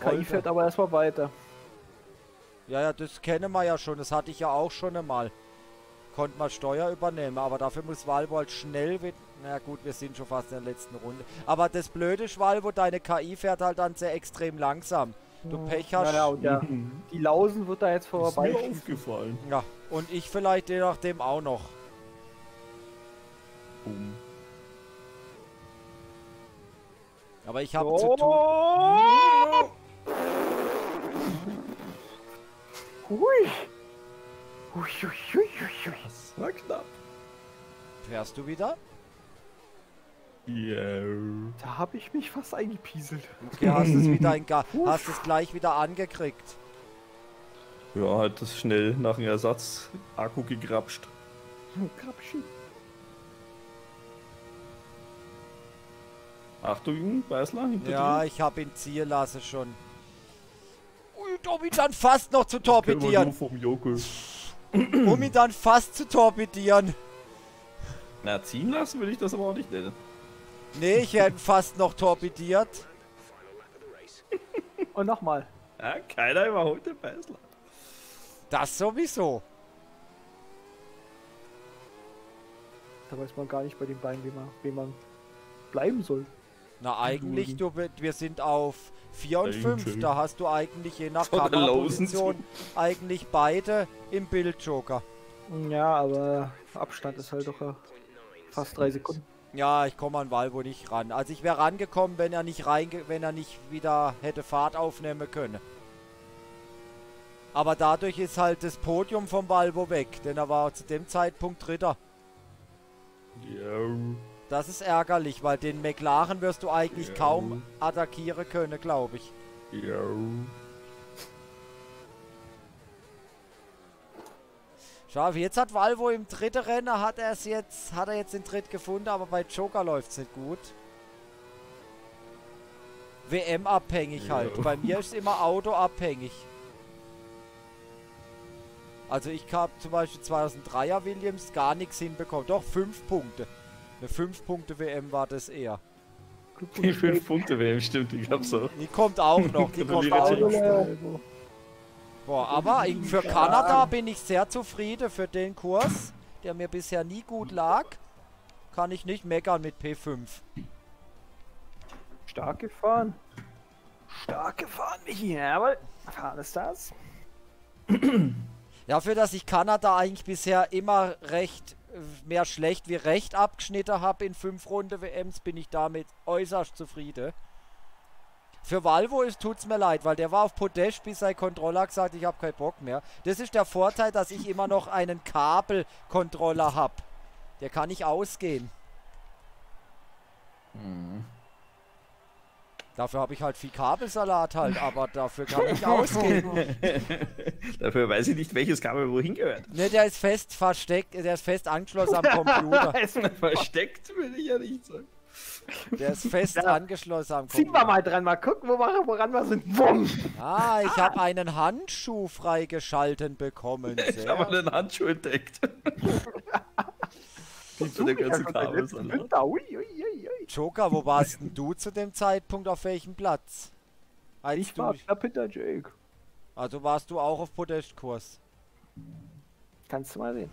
KI fährt aber erstmal weiter. Ja, ja, das kennen wir ja schon. Das hatte ich ja auch schon einmal. Konnte man Steuer übernehmen, aber dafür muss Valvo halt schnell. Na gut, wir sind schon fast in der letzten Runde. Aber das Blöde ist, Valvo, deine KI fährt halt dann sehr extrem langsam. Du Pech hast. Ja, ja, Mhm. die Lausen wird da jetzt Ist mir vorbei. aufgefallen. Ja, und ich vielleicht je nachdem auch noch. Boom. Aber ich habe Oh. zu tun. Hui. Hui, hui, hui, hui, hui. Das war knapp. Fährst du wieder? Ja. Da habe ich mich fast eingepieselt. Okay, hast es wieder in Ga hast es gleich wieder angekriegt. Ja, hat das schnell nach dem Ersatz Akku gegrapscht. Krapschi. Achtung, Beißler, hinter Ja, dir. ich habe ihn ziehen lassen schon. Ui, um ihn dann fast noch zu nur torpedieren. vom Joko. Um ihn dann fast zu torpedieren. Na, ziehen lassen würde ich das aber auch nicht nennen. Nee, ich hätte ihn fast noch torpediert. Und nochmal. Ja, keiner überholt den Beißler. Das sowieso. Da weiß man gar nicht bei den beiden, wie man, wie man bleiben soll. Na, eigentlich, du, wir sind auf 4 und 5. Eigentlich. Da hast du eigentlich je nach Kameraposition eigentlich beide im Bild, Joker. Ja, aber Abstand ist halt doch äh, fast drei Sekunden. Ja, ich komme an Valvo nicht ran. Also ich wäre rangekommen, wenn er nicht reinge wenn er nicht wieder hätte Fahrt aufnehmen können. Aber dadurch ist halt das Podium vom Valvo weg, denn er war zu dem Zeitpunkt Dritter. Ja. Das ist ärgerlich, weil den McLaren wirst du eigentlich Ja. kaum attackieren können, glaube ich. Ja. Schau, jetzt hat Valvo im dritten Rennen hat er es jetzt, hat er jetzt den Tritt gefunden, aber bei Joker läuft es nicht gut. WM abhängig Ja. halt. Bei mir ist es immer Auto abhängig. Also ich habe zum Beispiel 2003er Williams gar nichts hinbekommen. Doch, 5 Punkte. Eine 5 Punkte WM war das eher. Die 5 Punkte WM, stimmt, ich hab's auch. Die kommt auch noch, die [laughs] kommt auch noch. Boah, aber für Kanada bin ich sehr zufrieden für den Kurs, der mir bisher nie gut lag. Kann ich nicht meckern mit P5. Stark gefahren. Stark gefahren, Michi. Jawohl. Alles das? Dafür, dass ich Kanada eigentlich bisher immer recht mehr schlecht wie recht abgeschnitten habe in fünf Runde WMs, bin ich damit äußerst zufrieden. Für Valvo ist tut's mir leid, weil der war auf Podest, bis sein Controller gesagt, ich habe keinen Bock mehr. Das ist der Vorteil, dass ich immer noch einen Kabelcontroller habe. Der kann nicht ausgehen. Dafür habe ich halt viel Kabelsalat halt, aber dafür kann ich [laughs] ausgehen. [laughs] Dafür weiß ich nicht, welches Kabel wohin gehört. Ne, der ist fest versteckt, der ist fest angeschlossen am [laughs] Computer. Versteckt würde ich ja nicht sagen. Der ist fest Ja. angeschlossen am Ziehen wir Computer. mal dran, mal gucken, wo wir, woran wir sind. Wumm. Ah, ich habe einen Handschuh freigeschalten bekommen. Ich habe Sehr. einen Handschuh entdeckt. Dem ganzen. Joker, wo warst denn du zu dem Zeitpunkt auf welchem Platz? Als Ich war knapp hinter Jake. also warst du auch auf Podestkurs. Kannst du mal sehen.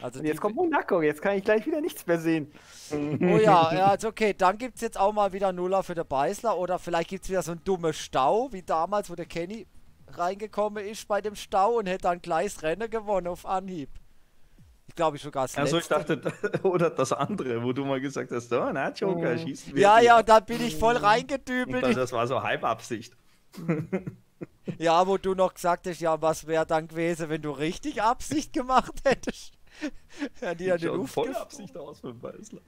Also Und jetzt kommt Monaco, jetzt kann ich gleich wieder nichts mehr sehen. Oh ja, ja, also okay, dann gibt es jetzt auch mal wieder Nuller für den Beißler oder vielleicht gibt es wieder so einen dummen Stau, wie damals, wo der Kenny reingekommen ist bei dem Stau und hätte dann gleich Rennen gewonnen auf Anhieb. Ich glaube, ich sogar das Also ich letzte. dachte, [laughs] oder das andere, wo du mal gesagt hast, oh, na, Joker, Mhm. schießt Ja, ja, und dann bin ich voll reingedübelt. dann, das war so Halbabsicht. [laughs] Ja, wo du noch gesagt hast, ja, was wäre dann gewesen, wenn du richtig Absicht gemacht [laughs] hättest? ja, die an die Luft voll Absicht aus für den Beißler.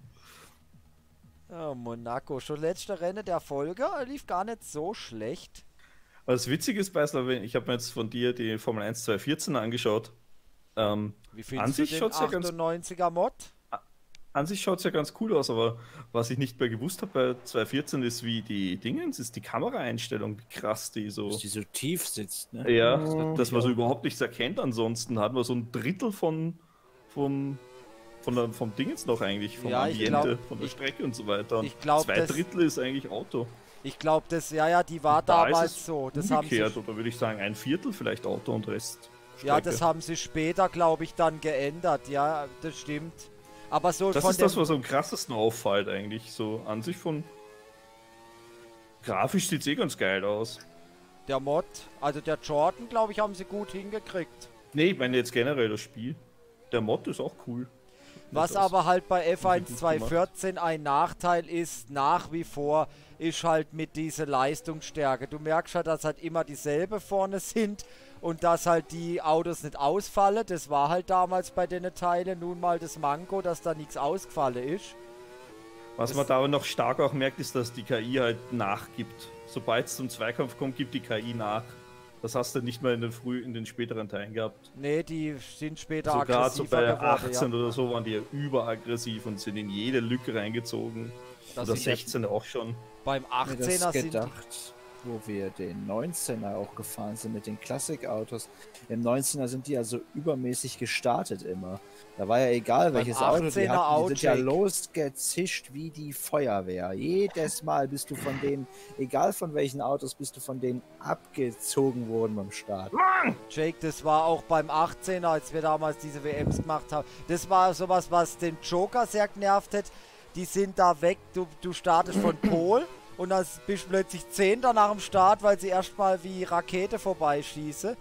Oh, Monaco, schon letzte Rennen der Folge, lief gar nicht so schlecht. Was witzig ist, Beißler, wenn- ich habe mir jetzt von dir die Formel 1 2014 angeschaut. Ähm, Wie An findest du sich den schaut's ja ganz- 98er Mod? an sich schaut es ja ganz cool aus, aber was ich nicht mehr gewusst habe bei 2014 ist, wie die Dingens, ist die Kameraeinstellung, wie krass die so. Dass die so tief sitzt, ne? Ja, Mhm. dass man so überhaupt nichts erkennt. Ansonsten hat man so ein Drittel von, vom, von der, vom Dingens noch eigentlich, vom Ja, Ambiente, glaub- von der ich- Strecke und so weiter. Und ich glaub, zwei das- Drittel ist eigentlich Auto. Ich glaube, das, ja, ja, die war Da damals ist es so. Das haben sie, Umgekehrt, oder würde ich sagen, ein Viertel vielleicht Auto und Rest. Ja, Strecke. das haben sie später, glaube ich, dann geändert. Ja, das stimmt. Aber so Das ist das, was am krassesten auffällt eigentlich. So an sich von. Grafisch sieht es eh ganz geil aus. der Mod, also der Jordan, glaube ich, haben sie gut hingekriegt. Nee, ich meine jetzt generell das Spiel. Der Mod ist auch cool. Was aber halt bei F1 gut 214 ein Nachteil ist, nach wie vor, ist halt mit dieser Leistungsstärke. Du merkst halt, dass halt immer dieselbe vorne sind und dass halt die Autos nicht ausfallen. Das war halt damals bei den Teilen nun mal das Manko, dass da nichts ausgefallen ist. Was Das- man da aber noch stark auch merkt, ist, dass die KI halt nachgibt. Sobald es zum Zweikampf kommt, gibt die KI nach. Das hast du nicht mehr in den früh, in den späteren Teilen gehabt. Nee, die sind später Also gerade so aggressiver bei geworden. 18 ja. oder so waren die ja überaggressiv und sind in jede Lücke reingezogen. Das oder sind ja 16 auch schon. Beim mir 18er das sind die, gedacht, wo wir den 19er auch gefahren sind mit den Klassikautos. Im 19er sind die ja so übermäßig gestartet immer. Da war ja egal, welches Auto die 18er hatten. Die sind ja Outtake. losgezischt wie die Feuerwehr. Jedes Mal bist du von denen, egal von welchen Autos, bist du von denen abgezogen worden beim Start. Jake, das war auch beim 18er, als wir damals diese WMs gemacht haben. Das war sowas, was den Joker sehr genervt hat. Die sind da weg, du, du startest von Pol und dann bist du plötzlich Zehnter nach dem Start, weil sie erstmal wie Rakete vorbeischießen.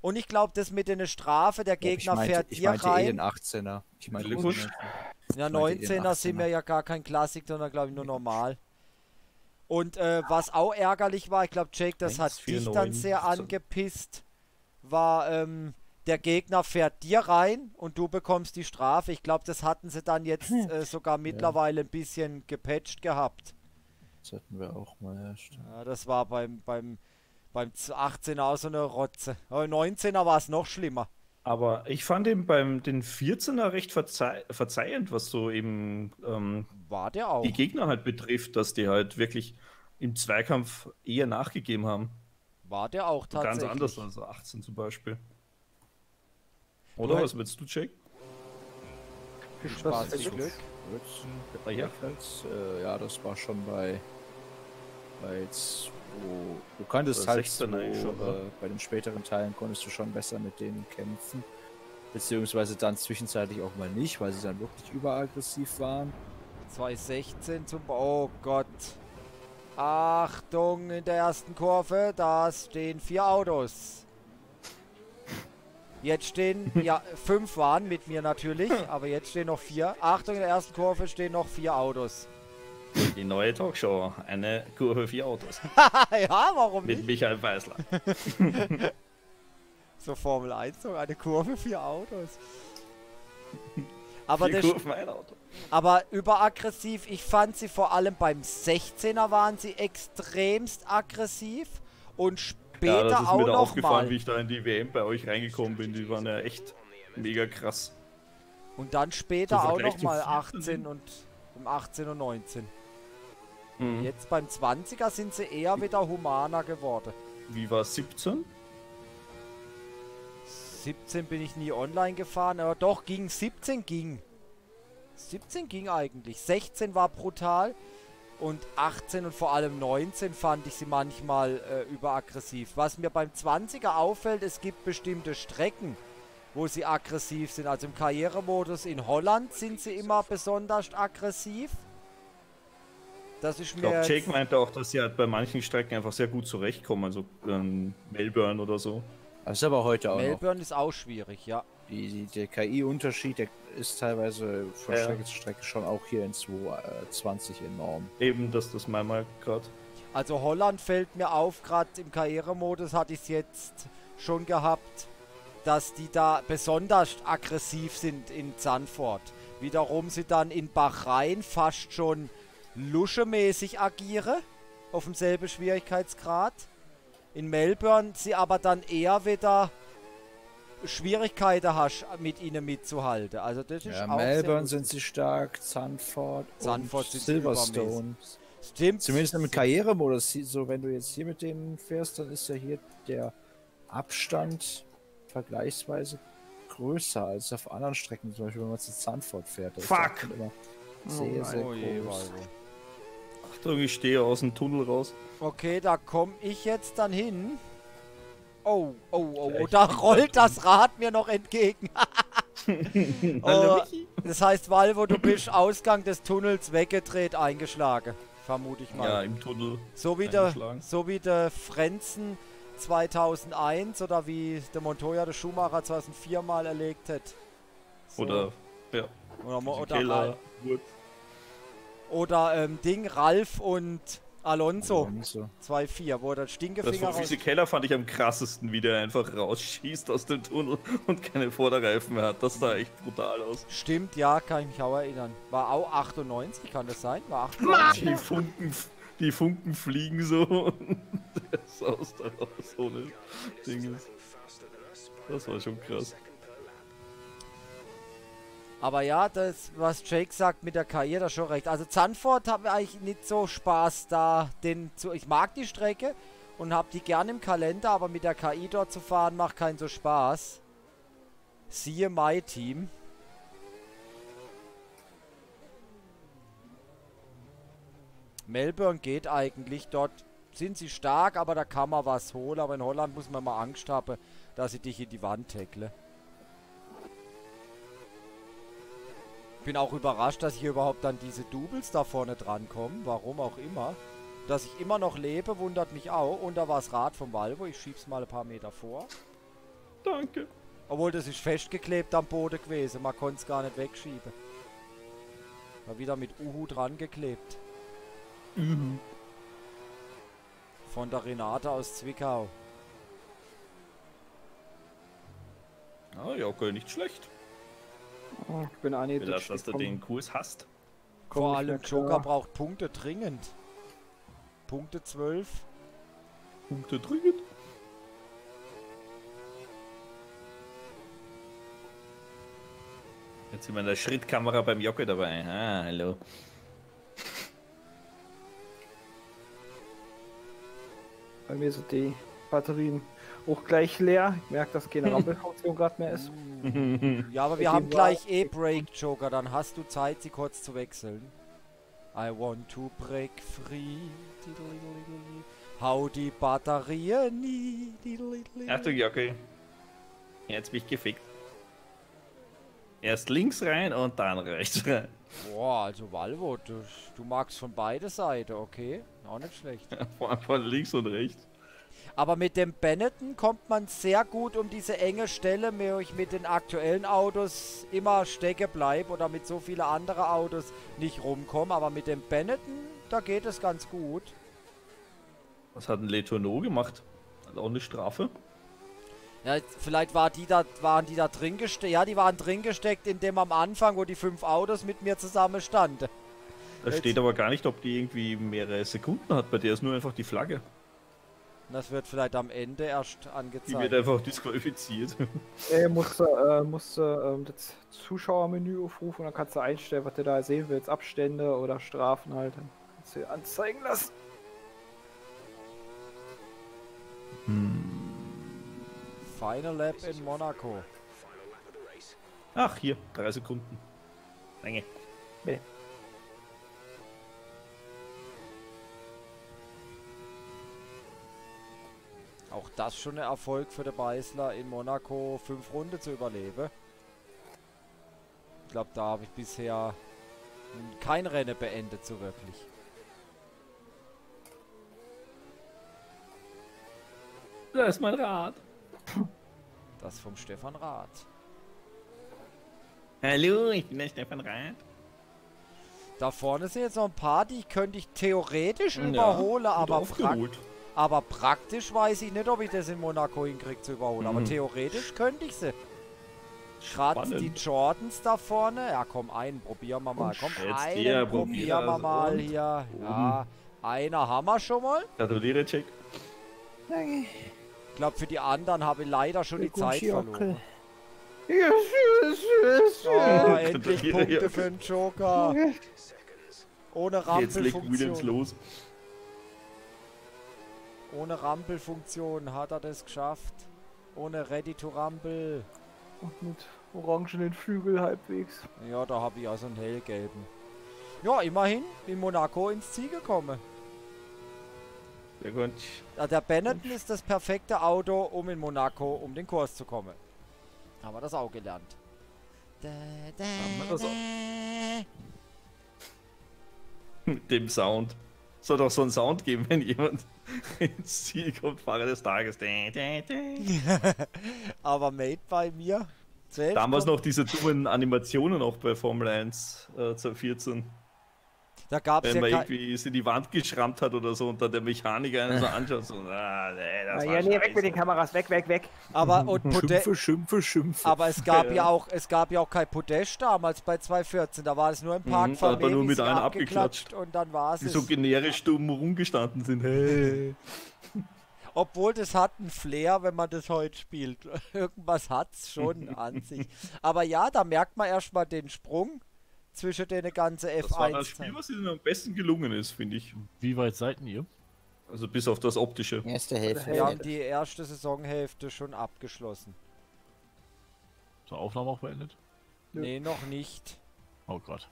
Und ich glaube, das mit einer Strafe, der Gegner meinte, fährt ich dir meinte eh rein. den 18er. Ich meinte Glückwunsch. Ja, meinte den 19er sind 18er. wir ja gar kein Klassik, sondern glaube ich nur normal. Und äh, was auch ärgerlich war, ich glaube, Jake, das hat 1, dich 4, dann 9, sehr 15. angepisst, war, ähm, der Gegner fährt dir rein und du bekommst die Strafe. Ich glaube, das hatten sie dann jetzt äh, sogar mittlerweile ein bisschen gepatcht gehabt. Das hatten wir auch mal. Stimmt. Ja, das war beim, beim, beim 18er auch so eine Rotze. Aber 19er war es noch schlimmer. Aber ich fand ihn beim den 14er recht verzeih verzeihend, was so eben ähm, War der auch. die Gegner halt betrifft, dass die halt wirklich im Zweikampf eher nachgegeben haben. War der auch tatsächlich. Ganz anders als 18 zum Beispiel. Oder Du was willst du, Jake? Viel Spaß, viel Glück. Kurz, ja. Äh, ja, das war schon bei, bei Du, du konntest halt 16 so, schon, oder? äh, bei den späteren Teilen konntest du schon besser mit denen kämpfen. Beziehungsweise dann zwischenzeitlich auch mal nicht, weil sie dann wirklich überaggressiv waren. 216 zum. Oh Gott. Achtung in der ersten Kurve. Da stehen vier Autos. Jetzt stehen, [laughs] ja, fünf waren mit mir natürlich, aber jetzt stehen noch vier. Achtung, in der ersten Kurve stehen noch vier Autos. Die neue Talkshow. Eine Kurve, vier Autos. [laughs] ja, warum Mit nicht? Michael Weißler. [laughs] So Formel 1, so eine Kurve, vier Autos. Aber, Kurven, ein Auto. aber überaggressiv, ich fand sie vor allem beim 16er waren sie extremst aggressiv und Ja, später das ist auch mir da aufgefallen, mal. wie ich da in die WM bei euch reingekommen bin. Die waren ja echt mega krass. Und dann später auch Vergleich noch zum mal 14. 18 und um 18 und 19. Mhm. Jetzt beim 20er sind sie eher wieder humaner geworden. Wie war 17? 17 bin ich nie online gefahren, aber doch ging 17 ging. 17 ging eigentlich. 16 war brutal und 18 und vor allem 19 fand ich sie manchmal äh, überaggressiv. Was mir beim 20er auffällt, es gibt bestimmte Strecken, wo sie aggressiv sind. Also im Karrieremodus in Holland sind sie immer besonders aggressiv. Das ist Ich mir glaube, jetzt- Jake meinte auch, dass sie halt bei manchen Strecken einfach sehr gut zurechtkommen. Also ähm, Melbourne oder so. Das ist aber heute auch noch. Melbourne ist auch schwierig, ja. Die, die, der KI-Unterschied, der ist teilweise von Ja. Strecke zu Strecke schon auch hier in 2020 enorm. Eben, dass das manchmal gerade. Also Holland fällt mir auf, gerade im Karrieremodus hatte ich es jetzt schon gehabt, dass die da besonders aggressiv sind in Zandvoort. Wiederum sie dann in Bahrain fast schon luschemäßig agiere, auf demselben Schwierigkeitsgrad. In Melbourne sie aber dann eher wieder Schwierigkeiten hast, mit ihnen mitzuhalten. Also das ist Ja, auch Melbourne sind sie stark, Zandvoort, Zandvoort und Silverstone. Stimmt. Zumindest im Karrieremodus, so wenn du jetzt hier mit denen fährst, dann ist ja hier der Abstand vergleichsweise größer als auf anderen Strecken, zum Beispiel wenn man zu Zandvoort fährt. Fuck! Abstand Immer sehr, sehr Oh je, groß. Achtung, ich stehe aus dem Tunnel raus. Okay, da komme ich jetzt dann hin. Oh, oh, oh, oh, da rollt das Rad mir noch entgegen. [laughs] [laughs] Hallo, oh, das heißt, Valvo, du bist Ausgang des Tunnels weggedreht, eingeschlagen. Vermute ich mal. Ja, im Tunnel. so, wie der, so wie der Frenzen 2001 oder wie der Montoya, der Schumacher 2004 mal erlegt hat. So. Oder, ja, oder, oder, Keller. Ralf, oder ähm, Ding, Ralf und Alonso Und so. 2-4, wo der Das Stinkefinger von raus... Physik Keller fand ich am krassesten, wie der einfach rausschießt aus dem Tunnel [laughs] und keine Vorderreifen mehr hat. Das sah echt brutal aus. Stimmt, ja, kann ich mich auch erinnern. War auch 98, kann das sein? War 98? Die Funken, die Funken fliegen so [laughs] und der da raus ohne Dinges. Das war schon krass. Aber ja, das, was Jake sagt mit der KI, da schon recht. Also Zandvoort hat mir eigentlich nicht so Spaß da. Den zu, ich mag die Strecke und habe die gerne im Kalender, aber mit der KI dort zu fahren macht keinen so Spaß. Siehe My Team. Melbourne geht eigentlich. Dort sind sie stark, aber da kann man was holen. Aber in Holland muss man mal Angst haben, dass sie dich in die Wand tackle. bin auch überrascht, dass hier überhaupt dann diese Doubles da vorne dran kommen. Warum auch immer. Dass ich immer noch lebe, wundert mich auch. Und da war das Rad vom Valvo. Ich schieb's mal ein paar Meter vor. Danke. Obwohl, das ist festgeklebt am Boden gewesen. Man konnte es gar nicht wegschieben. War wieder mit Uhu dran geklebt. Von der Renate aus Zwickau. Ah, ja, okay, nicht schlecht. Oh, Ich bin eine Ich will, dass du den Kurs hast. Vor allem Joker braucht Punkte dringend. Punkte 12. Punkte dringend. Jetzt sind wir in der Schrittkamera beim Jocke dabei. Ah, hallo. Bei mir sind die Batterien auch gleich leer. Ich merke, dass keine [laughs] Rampelfunktion gerade mehr ist. [laughs] Ja, aber wir haben gleich eh Break, Joker. Dann hast du Zeit, sie kurz zu wechseln. I want to break free. Hau die Batterie nie. Achtung, Jockel. Jetzt bin ich gefickt. Erst links rein und dann rechts rein. Boah, also Valvo, du, du magst von beide Seiten, okay? Auch nicht schlecht. [laughs] Von, von links und rechts. Aber mit dem Benetton kommt man sehr gut um diese enge Stelle, wo ich mit den aktuellen Autos immer stecken bleibe oder mit so vielen anderen Autos nicht rumkomme. Aber mit dem Benetton, da geht es ganz gut. Was hat ein Letourneau gemacht? Hat auch eine Strafe. Ja, vielleicht war die da, waren die da drin gesteckt. Ja, die waren drin gesteckt, in dem am Anfang, wo die fünf Autos mit mir zusammen standen. Da Jetzt- steht aber gar nicht, ob die irgendwie mehrere Sekunden hat. Bei der ist nur einfach die Flagge. Das wird vielleicht am Ende erst Die wird angezeigt. einfach disqualifiziert. [laughs] Äh, musst du, äh, musst ähm, das Zuschauermenü aufrufen und dann kannst du einstellen, was du da sehen willst. Abstände oder Strafen halt. Dann kannst du anzeigen lassen. Final Lap in Monaco. Ach, hier, drei Sekunden. Länge. Nee. Auch das schon ein Erfolg für den Beißler in Monaco, fünf Runden zu überleben. Ich glaube, da habe ich bisher kein Rennen beendet, so wirklich. Da ist mein Rad. Das vom Stefan Rath. Hallo, ich bin der Stefan Rad. Da vorne sind jetzt noch ein paar, die könnte ich theoretisch Ja, überholen, aber, aufgeholt. Aber praktisch weiß ich nicht, ob ich das in Monaco hinkriege zu überholen. Aber Mhm. theoretisch könnte ich sie. Gerade die. Jordans da vorne. Ja, komm, einen probieren wir mal. Komm, jetzt einen der, probieren probier wir mal und hier. Ja, einer haben wir schon mal. Gratuliere, Jack. Ich glaube, für die anderen habe ich leider schon die Zeit verloren. Yes, Oh, endlich Punkte für den Joker. Ohne Jetzt legt Williams Rampelfunktion. los. Ohne Rampelfunktion hat er das geschafft. Ohne Ready to Rumble. Und mit orangenen Flügel halbwegs. Ja, da habe ich also einen hellgelben. Ja, immerhin in Monaco ins Ziel gekommen. Sehr gut. Ja, der Benetton ist das perfekte Auto, um in Monaco um den Kurs zu kommen. Haben wir das auch gelernt. Da, da, Haben wir das auch? da. [laughs] Mit dem Sound. Soll doch so einen Sound geben, wenn jemand ins Ziel kommt, Fahrer des Tages. [laughs] Aber made bei mir. Selbst Damals noch diese dummen Animationen auch bei Formel 1 äh, 2014. Da gab es Wenn ja man irgendwie es in die Wand geschrammt hat oder so und dann der Mechaniker einen so [laughs] anschaut. So, ah, nee, das Ah, war ja, nee, weg mit den. Kameras, weg, weg, weg. aber, [laughs] und Pode Schimpfe, schimpfe, schimpfe. aber es gab Ja. ja auch es gab ja auch kein Podest damals bei 214. Da war es nur im Park Mhm, da hat man nur mit einer abgeklatscht und dann war es. Die so generisch dumm rumgestanden sind. Hey. [laughs] Obwohl das hat einen Flair, wenn man das heute spielt. Irgendwas hat's schon an sich. Aber ja, da merkt man erstmal den Sprung zwischen den ganzen Das war das F1. Spiel, was ihnen am besten gelungen ist, finde ich. Wie weit seid denn ihr? Also bis auf das Optische. Erste Hälfte. Wir haben die erste Saisonhälfte schon abgeschlossen. Zur Aufnahme auch beendet? Nö. Nee, noch nicht. Oh Gott.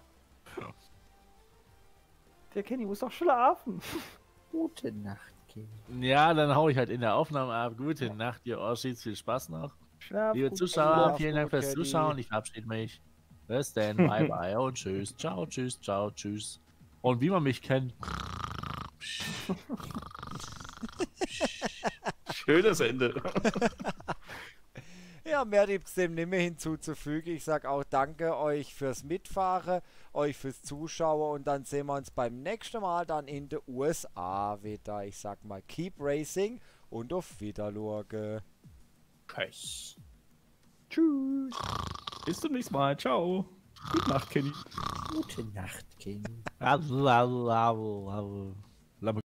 Der Kenny muss doch schlafen. [laughs] Gute Nacht, Kind. Ja, dann hau ich halt in der Aufnahme ab. Gute Nacht, ihr Oschis. Viel Spaß noch. Schlaf Liebe gut, Zuschauer, Schlaf vielen Dank gut, fürs. Zuschauen. Ich verabschiede mich. Bis dann. Bye [laughs] bye und tschüss. Ciao, tschüss, ciao, tschüss. Und wie man mich kennt. Schönes Ende. [laughs] Ja, mehr gibt's dem nicht mehr hinzuzufügen. Ich sag auch danke euch fürs Mitfahren, euch fürs Zuschauen und dann sehen wir uns beim nächsten Mal dann in den USA wieder. Ich sag mal, keep racing und auf Wiedersehen. Tschüss. Tschüss. Bis zum nächsten Mal. Ciao. Gute Nacht, Kenny. Gute Nacht, Kind.